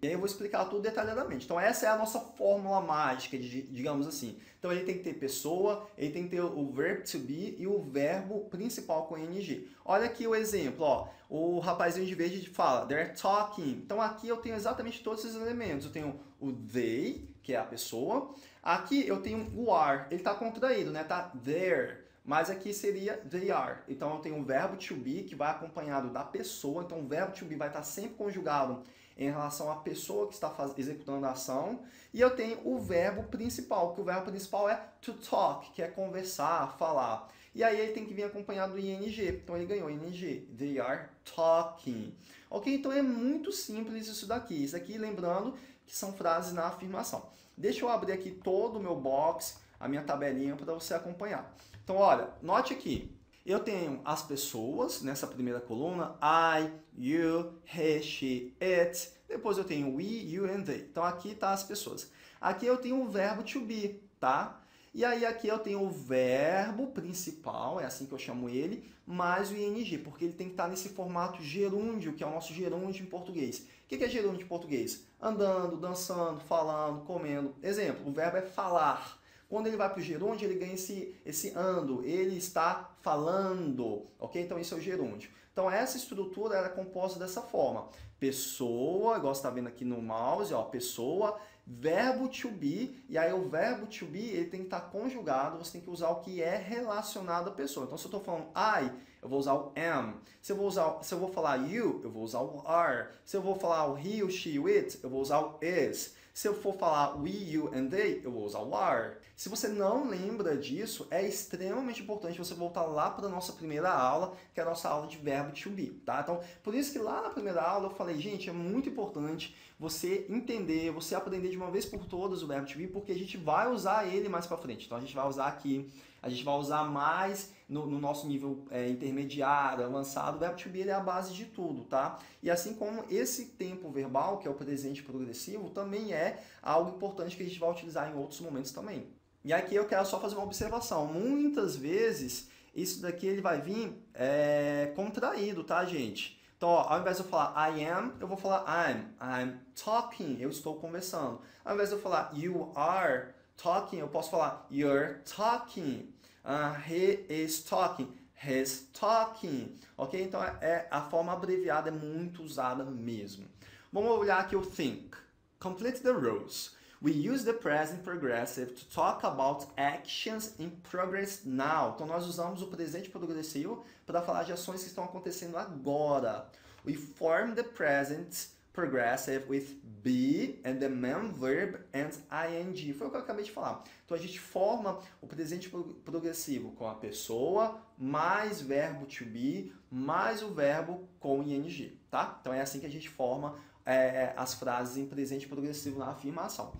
E aí eu vou explicar tudo detalhadamente. Então essa é a nossa fórmula mágica, digamos assim. Então ele tem que ter pessoa, ele tem que ter o verbo to be e o verbo principal com ing. Olha aqui o exemplo, ó. O rapazinho de verde fala they're talking. Então aqui eu tenho exatamente todos esses elementos. Eu tenho o they, que é a pessoa. Aqui eu tenho o are, ele está contraído, né? Tá there mas aqui seria they are. Então eu tenho um verbo to be que vai acompanhado da pessoa, então o verbo to be vai estar sempre conjugado em relação à pessoa que está faz... executando a ação, e eu tenho o verbo principal, que o verbo principal é to talk, que é conversar, falar. E aí ele tem que vir acompanhado do ing, então ele ganhou ing, they are talking. Ok? Então é muito simples isso daqui. Isso aqui, lembrando que são frases na afirmação. Deixa eu abrir aqui todo o meu box, a minha tabelinha para você acompanhar. Então, olha, note aqui. Eu tenho as pessoas nessa primeira coluna, I, you, he, she, it. Depois eu tenho we, you and they. Então aqui tá as pessoas. Aqui eu tenho o verbo to be, tá? E aí aqui eu tenho o verbo principal, é assim que eu chamo ele, mais o ing, porque ele tem que estar tá nesse formato gerúndio, que é o nosso gerúndio em português. O que é gerúndio em português? Andando, dançando, falando, comendo. Exemplo, o verbo é falar. Quando ele vai para o gerúndio, ele ganha esse, esse ando, ele está falando, ok? Então isso é o gerúndio. Então essa estrutura era é composta dessa forma. Pessoa, igual você está vendo aqui no mouse, ó, pessoa, verbo to be, e aí o verbo to be ele tem que estar tá conjugado, você tem que usar o que é relacionado à pessoa. Então se eu estou falando I, eu vou usar o am. Se eu vou usar, se eu vou falar you, eu vou usar o are. Se eu vou falar o he, o she, o it, eu vou usar o is. Se eu for falar we, you and they, eu vou usar o are. Se você não lembra disso, é extremamente importante você voltar lá para a nossa primeira aula, que é a nossa aula de verbo to be, tá? Então, por isso que lá na primeira aula eu falei, gente, é muito importante você entender, você aprender de uma vez por todas o verbo to be, porque a gente vai usar ele mais para frente. Então, a gente vai usar aqui a gente vai usar mais no, no nosso nível é, intermediário, avançado. O verbo to be é a base de tudo, tá? E assim como esse tempo verbal, que é o presente progressivo, também é algo importante que a gente vai utilizar em outros momentos também. E aqui eu quero só fazer uma observação. Muitas vezes isso daqui ele vai vir é, contraído, tá, gente? Então, ó, ao invés de eu falar I am, eu vou falar I'm. I'm talking, eu estou conversando. Ao invés de eu falar you are talking, eu posso falar you're talking. Uh, he is talking. He's talking. Ok? Então é, é, a forma abreviada é muito usada mesmo. Vamos olhar aqui o think. Complete the rules. We use the present progressive to talk about actions in progress now. Então nós usamos o presente progressivo para falar de ações que estão acontecendo agora. We form the present progressive with be and the main verb and ing. Foi o que eu acabei de falar. Então a gente forma o presente progressivo com a pessoa mais verbo to be mais o verbo com ing, tá? Então é assim que a gente forma é, as frases em presente progressivo na afirmação.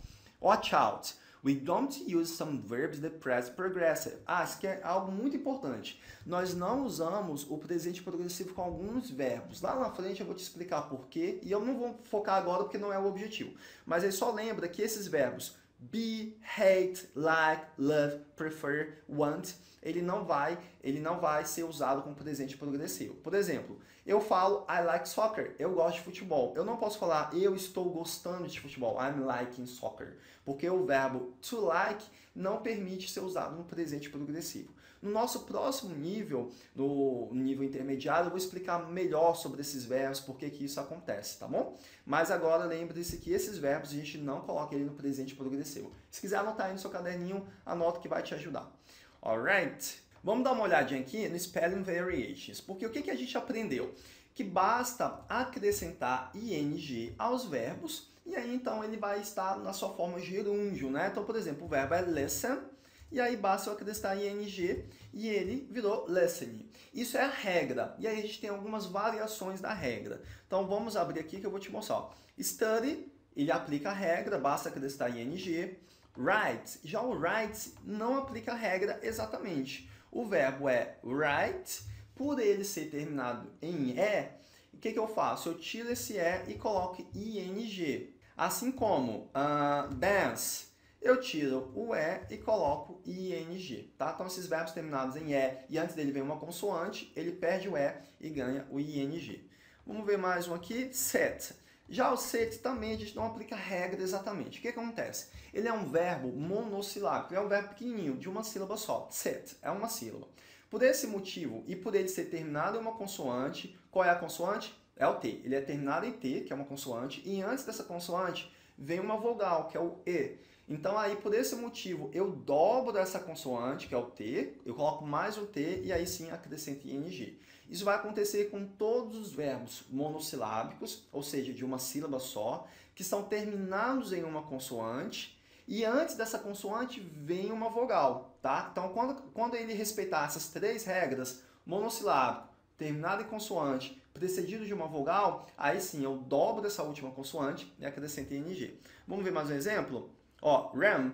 Watch out. We don't use some verbs the present progressive. Ah, isso aqui é algo muito importante. Nós não usamos o presente progressivo com alguns verbos. Lá na frente eu vou te explicar por quê e eu não vou focar agora porque não é o objetivo. Mas aí só lembra que esses verbos be, hate, like, love, prefer, want, ele não vai, ele não vai ser usado como presente progressivo. Por exemplo, eu falo I like soccer, eu gosto de futebol. Eu não posso falar eu estou gostando de futebol, I'm liking soccer, porque o verbo to like não permite ser usado no presente progressivo. No nosso próximo nível, no nível intermediário, eu vou explicar melhor sobre esses verbos, por que isso acontece, tá bom? Mas agora lembre-se que esses verbos a gente não coloca ele no presente progressivo. Se quiser anotar aí no seu caderninho, anota que vai te ajudar. Alright? Vamos dar uma olhadinha aqui no Spelling Variations, porque o que, que a gente aprendeu? Que basta acrescentar ing aos verbos E aí, então, ele vai estar na sua forma gerúndio, né? Então, por exemplo, o verbo é listen, e aí basta eu acrescentar ing e ele virou listening. Isso é a regra. E aí a gente tem algumas variações da regra. Então vamos abrir aqui que eu vou te mostrar. Study, ele aplica a regra, basta acrescentar ing. Write, já o write não aplica a regra exatamente. O verbo é write, por ele ser terminado em e, o que, que eu faço? Eu tiro esse e e coloco ing. Assim como uh, dance, eu tiro o E e coloco ING, tá? Então, esses verbos terminados em E e antes dele vem uma consoante, ele perde o E e ganha o ING. Vamos ver mais um aqui, set. Já o set também a gente não aplica regra exatamente. O que, acontece? Ele é um verbo monossilábico, é um verbo pequenininho, de uma sílaba só. Set é uma sílaba. Por esse motivo e por ele ser terminado em uma consoante, qual é a consoante? É o T. Ele é terminado em T, que é uma consoante, e antes dessa consoante vem uma vogal, que é o E. Então aí por esse motivo eu dobro essa consoante, que é o T, eu coloco mais o T e aí sim acrescento ING. Isso vai acontecer com todos os verbos monossilábicos, ou seja, de uma sílaba só, que estão terminados em uma consoante e antes dessa consoante vem uma vogal, tá? Então quando, quando ele respeitar essas três regras, monossilábico, terminado em consoante, precedido de uma vogal, aí sim eu dobro essa última consoante e acrescento ING. Vamos ver mais um exemplo? Ó, RAM.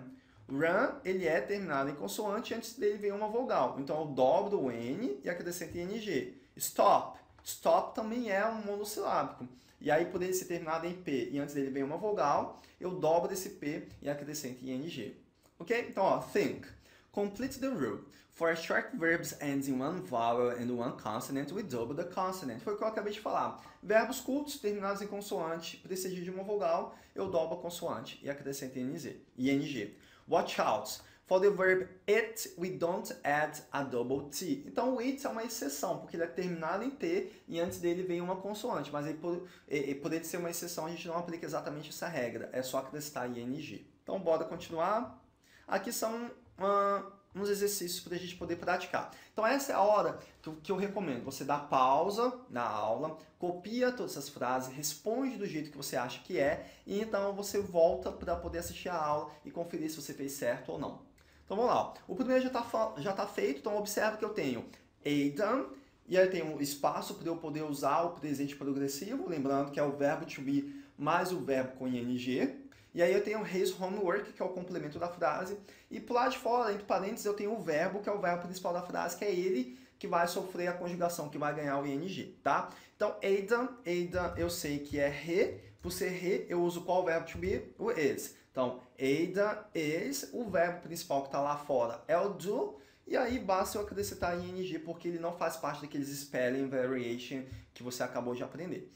RAM, ele é terminado em consoante, antes dele vem uma vogal. Então, eu dobro o N e acrescento ING. Stop. Stop também é um monossilábico. E aí, por ele ser terminado em P e antes dele vem uma vogal, eu dobro esse P e acrescento ING. Ok? Então, ó, think. Complete the rule. For short verbs ends in one vowel and one consonant, we double the consonant. Foi o que eu acabei de falar. Verbos curtos terminados em consoante, precedido de uma vogal, eu dobro a consoante e acrescento ing. Watch out. For the verb it, we don't add a double T. Então, o it é uma exceção, porque ele é terminado em T e antes dele vem uma consoante. Mas ele, ele, por ele ser uma exceção, a gente não aplica exatamente essa regra. É só acrescentar ing. Então, bora continuar. Aqui são... Uh, uns exercícios para a gente poder praticar. Então essa é a hora que eu recomendo. Você dá pausa na aula, copia todas essas frases, responde do jeito que você acha que é, e então você volta para poder assistir a aula e conferir se você fez certo ou não. Então vamos lá. O primeiro já está já tá feito, então observa que eu tenho Aidan, e aí tem um espaço para eu poder usar o presente progressivo, lembrando que é o verbo to be mais o verbo com ing. E aí eu tenho his homework, que é o complemento da frase. E por lá de fora, entre parênteses, eu tenho o verbo, que é o verbo principal da frase, que é ele que vai sofrer a conjugação, que vai ganhar o ing, tá? Então, Aidan, Aidan eu sei que é re. Por ser re, eu uso qual verbo to be? O is. Então, Aidan is, o verbo principal que está lá fora é o do. E aí basta eu acrescentar ing, porque ele não faz parte daqueles spelling variation que você acabou de aprender.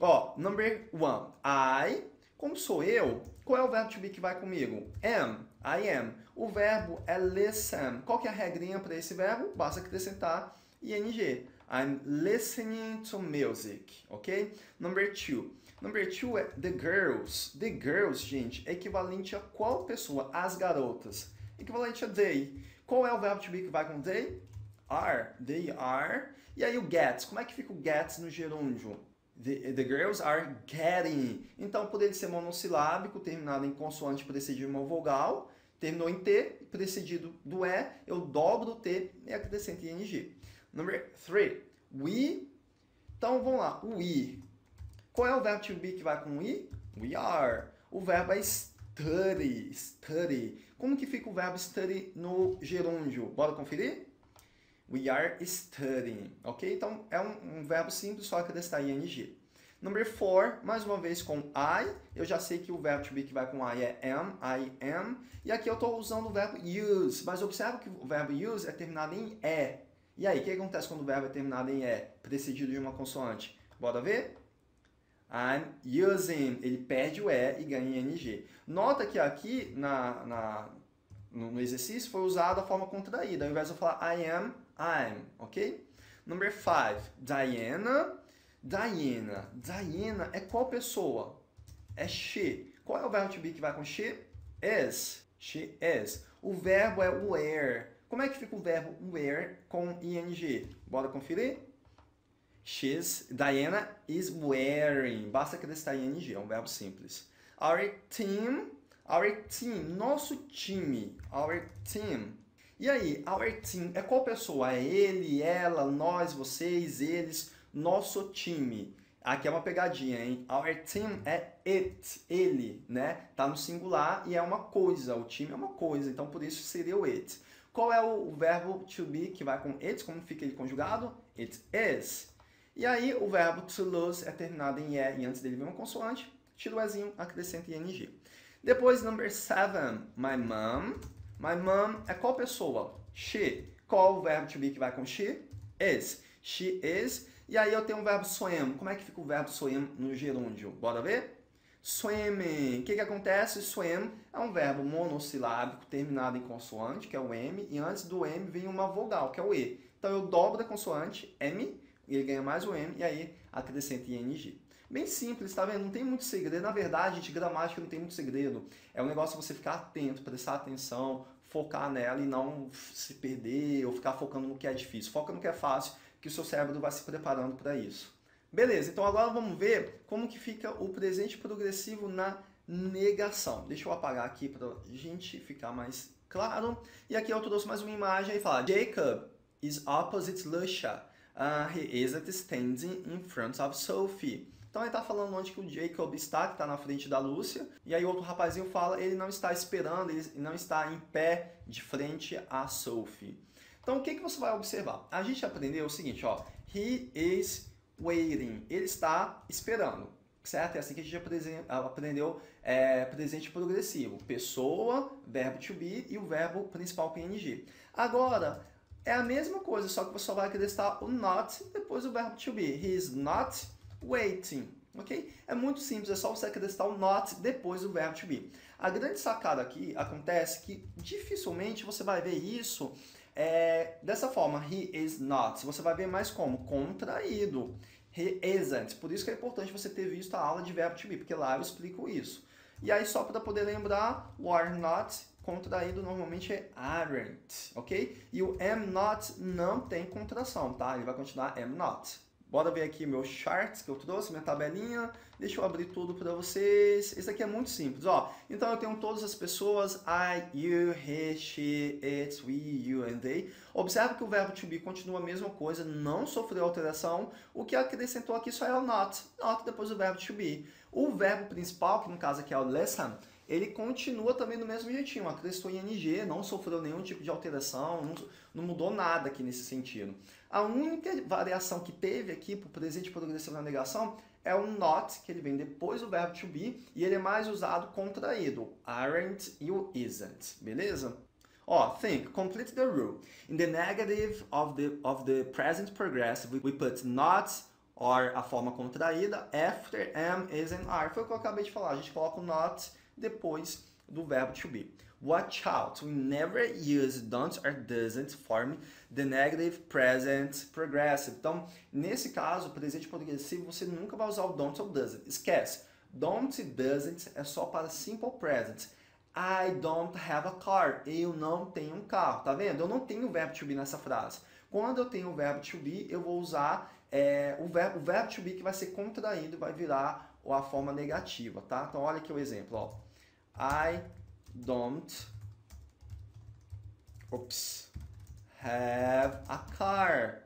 Ó, number one, I como sou eu, qual é o verbo to be que vai comigo? Am, I am. O verbo é listen. Qual que é a regrinha para esse verbo? Basta acrescentar ing. I'm listening to music, ok? Number two. Number two é the girls. The girls, gente, é equivalente a qual pessoa? As garotas. Equivalente a they. Qual é o verbo to be que vai com they? Are. They are. E aí o gets. Como é que fica o gets no gerúndio? The, the, girls are getting. Então, por ele ser monossilábico, terminado em consoante precedido de uma vogal, terminou em T, precedido do E, eu dobro o T e acrescento ing. Number three, we. Então, vamos lá, we. Qual é o verbo to be que vai com we? We are. O verbo é study, study. Como que fica o verbo study no gerúndio? Bora conferir? We are studying, ok? Então, é um, um verbo simples, só acrescentar ing. Number four, mais uma vez com I. Eu já sei que o verbo to be que vai com I é am, I am. E aqui eu estou usando o verbo use. Mas observa que o verbo use é terminado em E. E aí, o que acontece quando o verbo é terminado em E? Precedido de uma consoante. Bora ver? I'm using. Ele perde o E e ganha ing. Nota que aqui na, na, no, exercício foi usada a forma contraída. Ao invés de eu falar I am, I'm, ok? Number five, Diana. Diana. Diana é qual pessoa? É she. Qual é o verbo to be que vai com she? Is. She is. O verbo é wear. Como é que fica o verbo wear com ing? Bora conferir? She's, Diana is wearing. Basta acrescentar ing, é um verbo simples. Our team, our team, nosso time, our team. E aí, our team é qual pessoa? É ele, ela, nós, vocês, eles, nosso time. Aqui é uma pegadinha, hein? Our team é it, ele, né? Tá no singular e é uma coisa. O time é uma coisa, então por isso seria o it. Qual é o verbo to be que vai com it? Como fica ele conjugado? It is. E aí o verbo to lose é terminado em e e antes dele vem uma consoante. Tira o ezinho, acrescenta ing. Depois, number seven, my mom. My mom é qual pessoa? She. Qual o verbo to be que vai com she? Is. She is. E aí eu tenho o verbo swim. Como é que fica o verbo swim no gerúndio? Bora ver? Swimming. O que, que acontece? Swim é um verbo monossilábico terminado em consoante, que é o M, e antes do M vem uma vogal, que é o E. Então eu dobro a consoante M, e ele ganha mais o M, e aí acrescenta ING. Bem simples, tá vendo? Não tem muito segredo. Na verdade, gente, gramática não tem muito segredo. É um negócio você ficar atento, prestar atenção, focar nela e não se perder ou ficar focando no que é difícil. Foca no que é fácil, que o seu cérebro vai se preparando para isso. Beleza, então agora vamos ver como que fica o presente progressivo na negação. Deixa eu apagar aqui para a gente ficar mais claro. E aqui eu trouxe mais uma imagem e fala Jacob is opposite Lucia. Uh, he isn't standing in front of Sophie. Então ele está falando onde que o Jacob está, que está na frente da Lúcia. E aí outro rapazinho fala, ele não está esperando, ele não está em pé de frente a Sophie. Então o que, que você vai observar? A gente aprendeu o seguinte, ó. He is waiting. Ele está esperando. Certo? É assim que a gente aprendeu é, presente progressivo. Pessoa, verbo to be e o verbo principal PNG. Agora, é a mesma coisa, só que você só vai acrescentar o not depois do verbo to be. He is not waiting. Ok? É muito simples, é só você acrescentar o not depois do verbo to be. A grande sacada aqui acontece que dificilmente você vai ver isso é, dessa forma, he is not. Você vai ver mais como? Contraído. He isn't. Por isso que é importante você ter visto a aula de verbo to be, porque lá eu explico isso. E aí, só para poder lembrar, o are not contraído normalmente é aren't, ok? E o am not não tem contração, tá? Ele vai continuar am not. Bora ver aqui meus charts que eu trouxe, minha tabelinha. Deixa eu abrir tudo para vocês. Esse aqui é muito simples, ó. Então eu tenho todas as pessoas I, you, he, she, it, we, you and they. Observe que o verbo to be continua a mesma coisa, não sofreu alteração. O que acrescentou aqui só é o not. Not depois do verbo to be. O verbo principal, que no caso aqui é o listen, ele continua também do mesmo jeitinho, acrescentou ING, não sofreu nenhum tipo de alteração, não, não mudou nada aqui nesse sentido. A única variação que teve aqui para o presente progressivo na negação é o not, que ele vem depois do verbo to be, e ele é mais usado contraído, aren't e o isn't, beleza? Ó, oh, think, complete the rule. In the negative of the, of the present progressive, we put not or a forma contraída after am, is and are. Foi o que eu acabei de falar, a gente coloca o not depois do verbo to be. Watch out, we never use don't or doesn't form the negative present progressive. Então, nesse caso, presente progressivo, você nunca vai usar o don't ou doesn't. Esquece. Don't e doesn't é só para simple present. I don't have a car. Eu não tenho um carro. Tá vendo? Eu não tenho o verbo to be nessa frase. Quando eu tenho o verbo to be, eu vou usar é, o, verbo, o verbo to be que vai ser contraído, vai virar a forma negativa, tá? Então, olha aqui o exemplo, ó. I don't oops, have a car.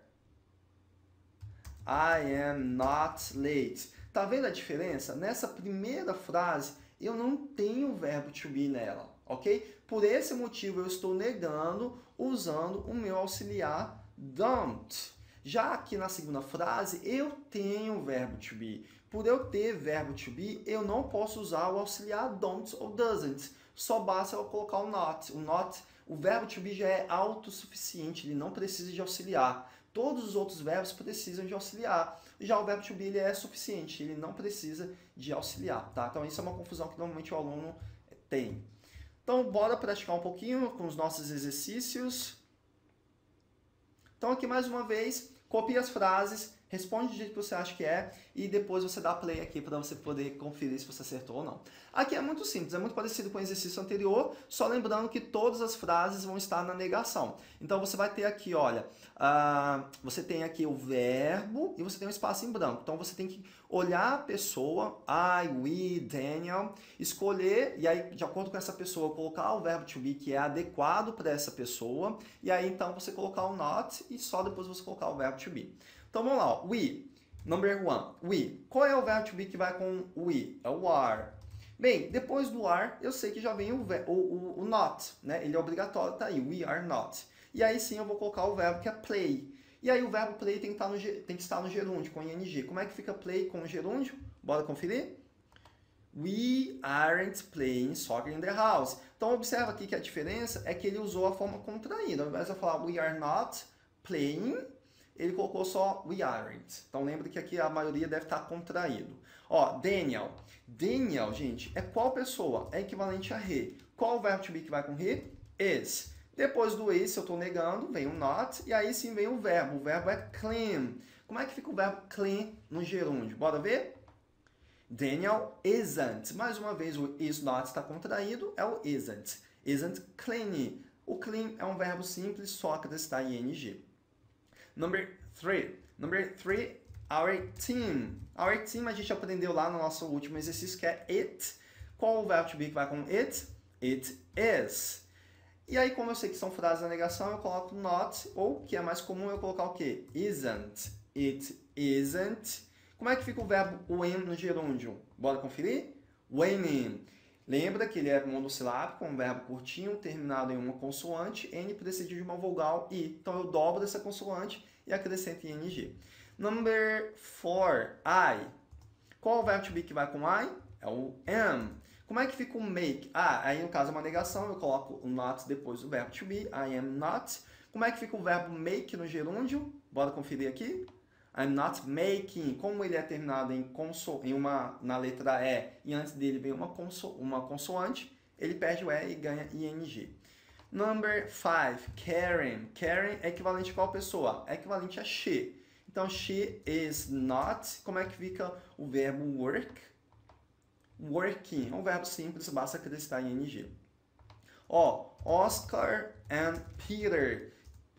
I am not late. Tá vendo a diferença? Nessa primeira frase, eu não tenho o verbo to be nela, ok? Por esse motivo, eu estou negando usando o meu auxiliar don't. Já aqui na segunda frase, eu tenho o verbo to be. Por eu ter verbo to be, eu não posso usar o auxiliar don't ou doesn't. Só basta eu colocar o not. O not, o verbo to be já é autossuficiente, ele não precisa de auxiliar. Todos os outros verbos precisam de auxiliar. Já o verbo to be ele é suficiente, ele não precisa de auxiliar, tá? Então isso é uma confusão que normalmente o aluno tem. Então bora praticar um pouquinho com os nossos exercícios. Então aqui mais uma vez, copie as frases Responde do jeito que você acha que é e depois você dá play aqui para você poder conferir se você acertou ou não. Aqui é muito simples, é muito parecido com o exercício anterior, só lembrando que todas as frases vão estar na negação. Então você vai ter aqui, olha, uh, você tem aqui o verbo e você tem um espaço em branco. Então você tem que olhar a pessoa, I, we, Daniel, escolher e aí de acordo com essa pessoa colocar o verbo to be que é adequado para essa pessoa e aí então você colocar o not e só depois você colocar o verbo to be. Então vamos lá, we. Number one, we. Qual é o verbo to be que vai com we? É o are. Bem, depois do are, eu sei que já vem o, o, o, o not, né? Ele é obrigatório, tá aí, we are not. E aí sim eu vou colocar o verbo que é play. E aí o verbo play tem que estar no, tem que estar no gerúndio, com ing. Como é que fica play com gerúndio? Bora conferir? We aren't playing soccer in the house. Então observa aqui que a diferença é que ele usou a forma contraída. Ao invés de eu falar we are not playing, ele colocou só we aren't. Então lembra que aqui a maioria deve estar contraído. Ó, Daniel. Daniel, gente, é qual pessoa? É equivalente a he. Qual verbo to be que vai com he? Is. Depois do is, eu estou negando, vem o not, e aí sim vem o verbo. O verbo é clean. Como é que fica o verbo clean no gerúndio? Bora ver? Daniel isn't. Mais uma vez, o is not está contraído, é o isn't. Isn't clean. O clean é um verbo simples, só está em ing. Number three. Number three, our team. Our team a gente aprendeu lá no nosso último exercício que é it. Qual o verbo to be que vai com it? It is. E aí, como eu sei que são frases da negação, eu coloco not, ou, que é mais comum, eu colocar o quê? Isn't. It isn't. Como é que fica o verbo when no gerúndio? Bora conferir? When. Lembra que ele é monossilábico, um verbo curtinho, terminado em uma consoante, N precedido de uma vogal I. Então eu dobro essa consoante e acrescento ING. Number 4, I. Qual o verbo to be que vai com I? É o am. Como é que fica o make? Ah, aí no caso é uma negação, eu coloco o not depois do verbo to be, I am not. Como é que fica o verbo make no gerúndio? Bora conferir aqui. I'm not making, como ele é terminado em, conso, em uma, na letra E e antes dele vem uma, conso, uma consoante, ele perde o E e ganha ING. Number 5, Karen. Karen é equivalente a qual pessoa? É equivalente a she. Então, she is not. Como é que fica o verbo work? Working. É um verbo simples, basta acrescentar ING. Ó, Oscar and Peter.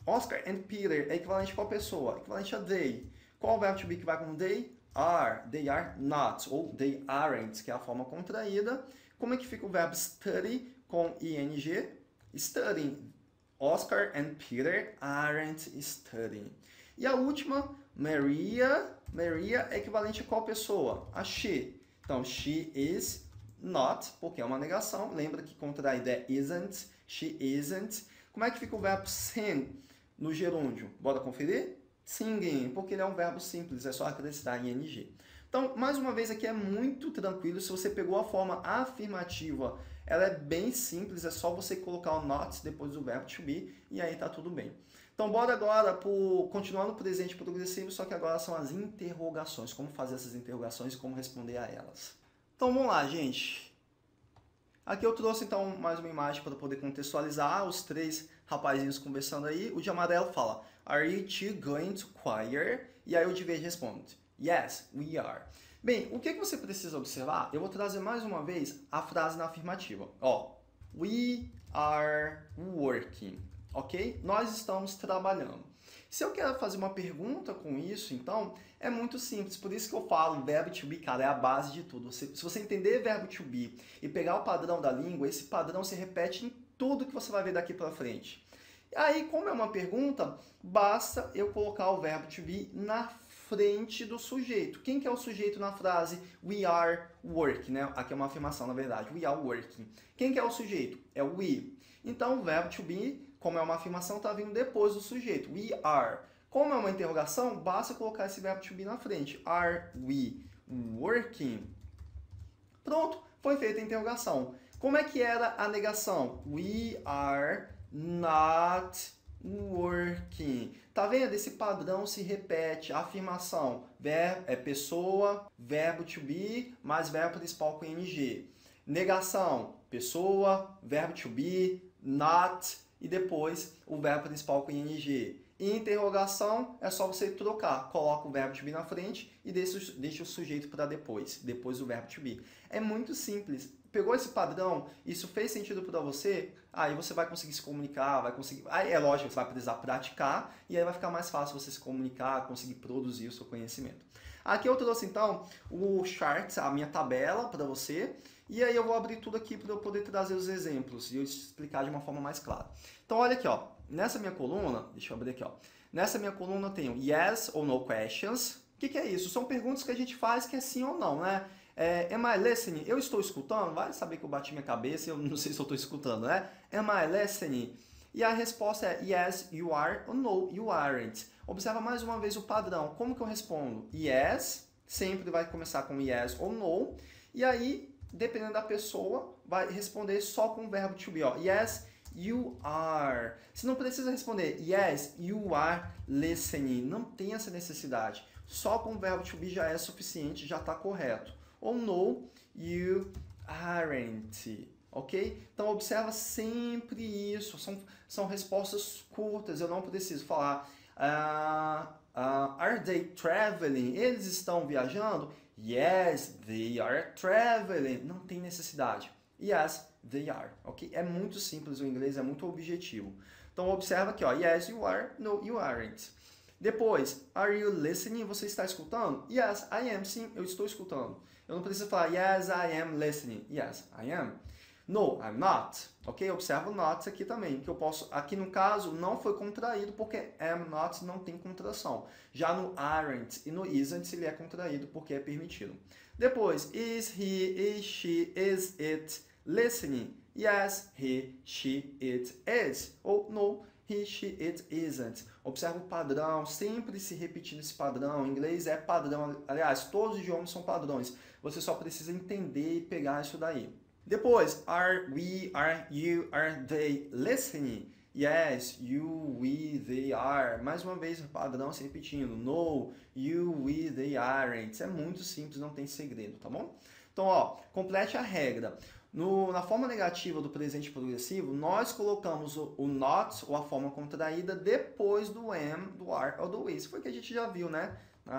Oscar and Peter é equivalente a qual pessoa? É equivalente a they. Qual verbo to be que vai com they? Are. They are not. Ou they aren't, que é a forma contraída. Como é que fica o verbo study com ing? Studying. Oscar and Peter aren't studying. E a última, Maria. Maria é equivalente a qual pessoa? A she. Então, she is not, porque é uma negação. Lembra que contraída é isn't. She isn't. Como é que fica o verbo sing no gerúndio? Bora conferir? Singing, porque ele é um verbo simples, é só acrescentar ing. Então, mais uma vez, aqui é muito tranquilo. Se você pegou a forma afirmativa, ela é bem simples, é só você colocar o not depois do verbo to be e aí tá tudo bem. Então, bora agora por continuar no presente progressivo, só que agora são as interrogações, como fazer essas interrogações e como responder a elas. Então, vamos lá, gente. Aqui eu trouxe então mais uma imagem para poder contextualizar os três rapazinhos conversando aí. O de amarelo fala: Are you two going to choir? E aí o verde responde, Yes, we are. Bem, o que, você precisa observar? Eu vou trazer mais uma vez a frase na afirmativa. Ó, we are working, ok? Nós estamos trabalhando. Se eu quero fazer uma pergunta com isso, então, é muito simples. Por isso que eu falo, verbo to be, cara, é a base de tudo. se você entender verbo to be e pegar o padrão da língua, esse padrão se repete em tudo que você vai ver daqui para frente. Aí, como é uma pergunta, basta eu colocar o verbo to be na frente do sujeito. Quem que é o sujeito na frase we are working, né? Aqui é uma afirmação, na verdade. We are working. Quem que é o sujeito? É o we. Então, o verbo to be, como é uma afirmação, está vindo depois do sujeito. We are. Como é uma interrogação, basta colocar esse verbo to be na frente. Are we working? Pronto, foi feita a interrogação. Como é que era a negação? We are not working. Tá vendo? Esse padrão se repete. afirmação, verbo, é pessoa, verbo to be, mais verbo principal com ing. Negação, pessoa, verbo to be, not, e depois o verbo principal com ing. Interrogação é só você trocar. Coloca o verbo to be na frente e deixa, o sujeito para depois, depois do verbo to be. É muito simples. Pegou esse padrão, isso fez sentido para você, aí você vai conseguir se comunicar, vai conseguir. Aí é lógico, você vai precisar praticar e aí vai ficar mais fácil você se comunicar, conseguir produzir o seu conhecimento. Aqui eu trouxe então o chart, a minha tabela para você. E aí eu vou abrir tudo aqui para eu poder trazer os exemplos e eu explicar de uma forma mais clara. Então olha aqui, ó. Nessa minha coluna, deixa eu abrir aqui, ó. Nessa minha coluna eu tenho yes ou no questions. O que, que é isso? São perguntas que a gente faz que é sim ou não, né? É, am I listening? Eu estou escutando? Vai saber que eu bati minha cabeça e eu não sei se eu estou escutando, né? Am I listening? E a resposta é yes, you are ou no, you aren't. Observa mais uma vez o padrão. Como que eu respondo? Yes, sempre vai começar com yes ou no. E aí dependendo da pessoa, vai responder só com o verbo to be. Ó. Yes, you are. Você não precisa responder yes, you are listening. Não tem essa necessidade. Só com o verbo to be já é suficiente, já está correto. Ou no, you aren't. Ok? Então observa sempre isso. São, são respostas curtas. Eu não preciso falar. Uh, uh, are they traveling? Eles estão viajando? Yes, they are traveling. Não tem necessidade. Yes, they are. Ok? É muito simples o inglês, é muito objetivo. Então observa aqui, ó. Yes, you are. No, you aren't. Depois, are you listening? Você está escutando? Yes, I am. Sim, eu estou escutando. Eu não preciso falar yes, I am listening. Yes, I am. No, I'm not. Ok? Observa o not aqui também, que eu posso. Aqui no caso não foi contraído porque am not não tem contração. Já no aren't e no isn't ele é contraído porque é permitido. Depois, is he, is she, is it listening? Yes, he, she, it is. Ou no, he, it isn't. Observa o padrão, sempre se repetindo esse padrão. Em inglês é padrão. Aliás, todos os idiomas são padrões. Você só precisa entender e pegar isso daí. Depois, are we, are you, are they listening? Yes, you, we, they are. Mais uma vez, padrão se repetindo. No, you, we, they aren't. É muito simples, não tem segredo, tá bom? Então, ó, complete a regra. No, na forma negativa do presente progressivo, nós colocamos o, o not, ou a forma contraída, depois do am, do are ou do is. Foi o que a gente já viu, né?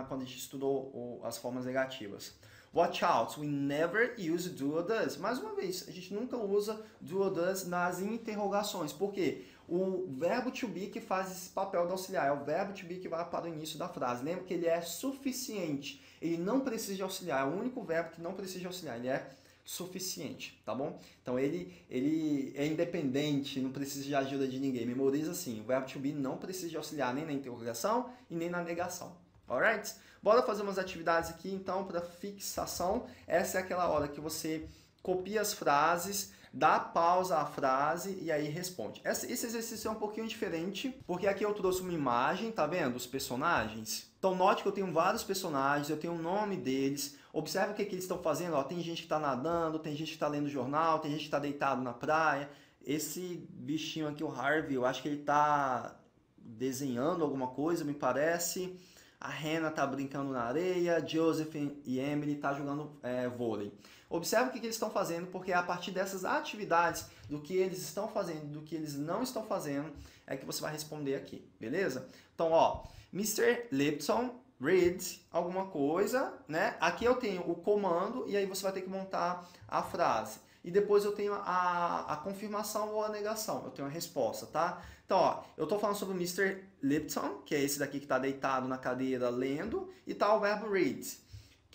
Quando a gente estudou o, as formas negativas. Watch out, we never use do or does. Mais uma vez, a gente nunca usa do or does nas interrogações. Por quê? O verbo to be que faz esse papel de auxiliar, é o verbo to be que vai para o início da frase. Lembra que ele é suficiente, ele não precisa de auxiliar, é o único verbo que não precisa de auxiliar, ele é suficiente, tá bom? Então ele, ele é independente, não precisa de ajuda de ninguém. Memoriza assim, o verbo to be não precisa de auxiliar nem na interrogação e nem na negação. Alright? Bora fazer umas atividades aqui então para fixação. Essa é aquela hora que você copia as frases, dá pausa à frase e aí responde. Esse exercício é um pouquinho diferente, porque aqui eu trouxe uma imagem, tá vendo? Os personagens. Então note que eu tenho vários personagens, eu tenho o nome deles. Observe o que, que eles estão fazendo. Ó, tem gente que está nadando, tem gente que está lendo jornal, tem gente que está deitado na praia. Esse bichinho aqui, o Harvey, eu acho que ele está desenhando alguma coisa, me parece a Hannah tá brincando na areia, Joseph e Emily tá jogando é, vôlei. Observe o que, que eles estão fazendo, porque é a partir dessas atividades, do que eles estão fazendo, do que eles não estão fazendo, é que você vai responder aqui, beleza? Então, ó, Mr. Lipton reads alguma coisa, né? Aqui eu tenho o comando e aí você vai ter que montar a frase. E depois eu tenho a, a confirmação ou a negação, eu tenho a resposta, tá? Então, ó, eu estou falando sobre o Mr. Lipton, que é esse daqui que está deitado na cadeira lendo, e tá o verbo read.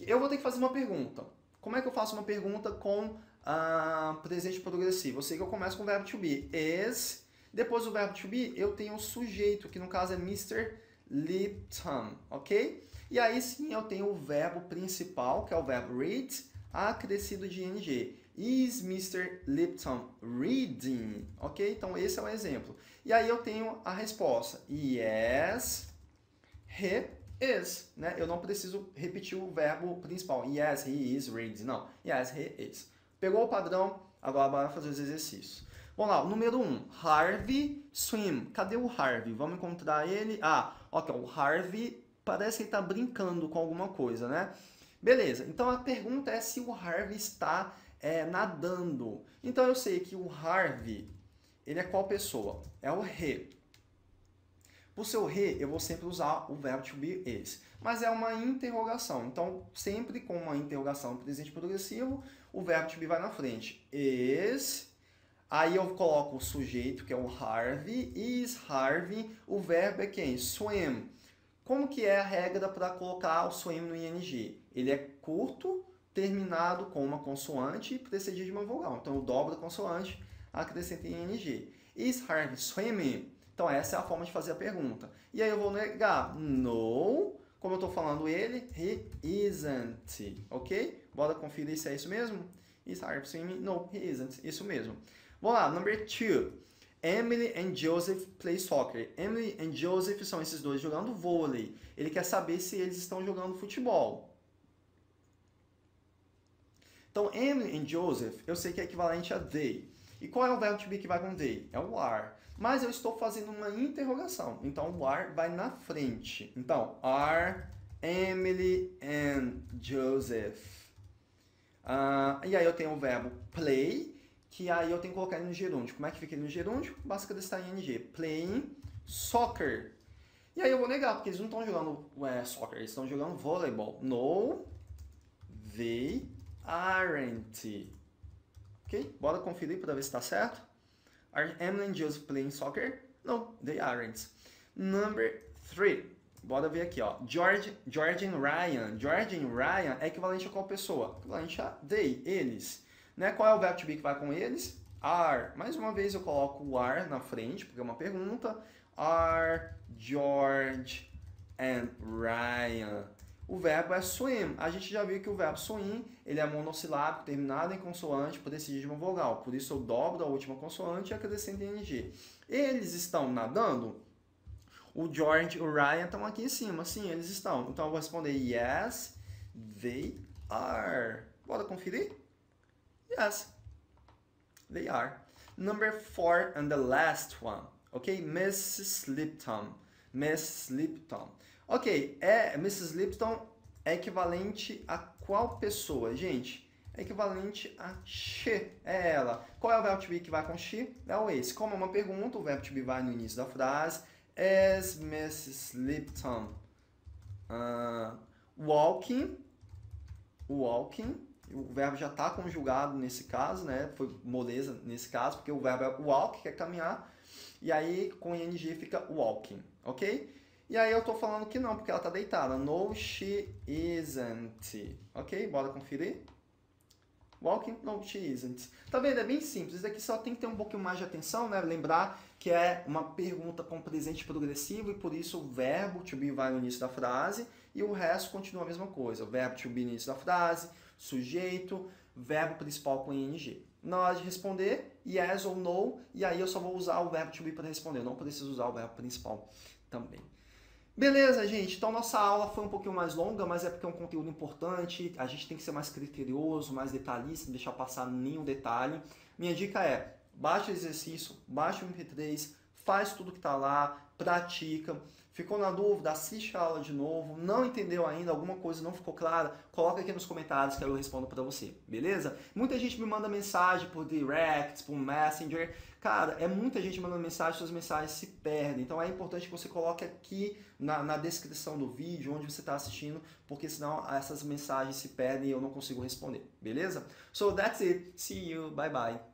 Eu vou ter que fazer uma pergunta. Como é que eu faço uma pergunta com uh, presente progressivo? Eu sei que eu começo com o verbo to be. Is. Depois do verbo to be, eu tenho o sujeito, que no caso é Mr. Lipton, ok? E aí sim eu tenho o verbo principal, que é o verbo read, acrescido de ing. Is Mr. Lipton reading? Ok? Então esse é um exemplo. E aí eu tenho a resposta. Yes, he is. Né? Eu não preciso repetir o verbo principal. Yes, he is reading. Não. Yes, he is. Pegou o padrão? Agora bora fazer os exercícios. Vamos lá, número 1. Um, Harvey swim. Cadê o Harvey? Vamos encontrar ele. Ah, ok. O Harvey parece que está brincando com alguma coisa, né? Beleza. Então a pergunta é se o Harvey está é, nadando. Então eu sei que o Harvey, ele é qual pessoa? É o he. Por seu re, eu vou sempre usar o verbo to be is. Mas é uma interrogação. Então, sempre com uma interrogação presente progressivo, o verbo to be vai na frente. Is. Aí eu coloco o sujeito, que é o Harvey. Is Harvey. O verbo é quem? Swim. Como que é a regra para colocar o swim no ing? Ele é curto, terminado com uma consoante e precedido de uma vogal. Então eu dobro a consoante, acrescento ing. Is Harvey swimming? Então essa é a forma de fazer a pergunta. E aí eu vou negar. No. Como eu estou falando ele, he isn't. Ok? Bora conferir se é isso mesmo? Is Harvey swimming? No, he isn't. Isso mesmo. Vamos lá, number two. Emily and Joseph play soccer. Emily and Joseph são esses dois jogando vôlei. Ele quer saber se eles estão jogando futebol. Então, Emily and Joseph, eu sei que é equivalente a they. E qual é o verbo to be que vai com they? É o are. Mas eu estou fazendo uma interrogação. Então, o are vai na frente. Então, are Emily and Joseph. Uh, e aí eu tenho o verbo play, que aí eu tenho que colocar ele no gerúndio. Como é que fica ele no gerúndio? Basta em ing. Playing soccer. E aí eu vou negar, porque eles não estão jogando é, soccer, eles estão jogando voleibol. No, they aren't. Ok? Bora conferir para ver se está certo. Are Emily and Joseph playing soccer? No, they aren't. Number three. Bora ver aqui, ó. George, George and Ryan. George and Ryan é equivalente a qual pessoa? Equivalente a they, eles. Né? Qual é o verbo to be que vai com eles? Are. Mais uma vez eu coloco o are na frente, porque é uma pergunta. Are George and Ryan o verbo é swim. A gente já viu que o verbo swim, ele é monossilábico, terminado em consoante, precede de uma vogal. Por isso eu dobro a última consoante e acrescento ing. Eles estão nadando? O George e o Ryan estão aqui em cima. Sim, eles estão. Então eu vou responder yes, they are. Bora conferir? Yes, they are. Number four and the last one. Ok? Mrs. Lipton. Miss Lipton. Ok, é, Mrs. Lipton é equivalente a qual pessoa, gente? É equivalente a she, é ela. Qual é o verbo to be que vai com she? É o esse. Como é uma pergunta, o verbo to be vai no início da frase. As Mrs. Lipton uh, walking, walking, o verbo já está conjugado nesse caso, né? Foi moleza nesse caso, porque o verbo é walk, que é caminhar, e aí com ing fica walking, ok? E aí eu tô falando que não, porque ela tá deitada. No, she isn't. Ok? Bora conferir? Walking? No, she isn't. Tá vendo? É bem simples. Isso aqui só tem que ter um pouquinho mais de atenção, né? Lembrar que é uma pergunta com presente progressivo e por isso o verbo to be vai no início da frase e o resto continua a mesma coisa. O verbo to be no início da frase, sujeito, verbo principal com ing. Na hora de responder, yes ou no, e aí eu só vou usar o verbo to be para responder. Eu não preciso usar o verbo principal também. Beleza, gente? Então nossa aula foi um pouquinho mais longa, mas é porque é um conteúdo importante. A gente tem que ser mais criterioso, mais detalhista, não deixar passar nenhum detalhe. Minha dica é: baixa o exercício, baixa o MP3, faz tudo que está lá, pratica. Ficou na dúvida? Assiste a aula de novo. Não entendeu ainda? Alguma coisa não ficou clara? Coloca aqui nos comentários que eu respondo para você, beleza? Muita gente me manda mensagem por direct, por messenger. Cara, é muita gente mandando mensagem, suas mensagens se perdem. Então é importante que você coloque aqui na, na descrição do vídeo, onde você está assistindo, porque senão essas mensagens se perdem e eu não consigo responder, beleza? So that's it. See you. Bye bye.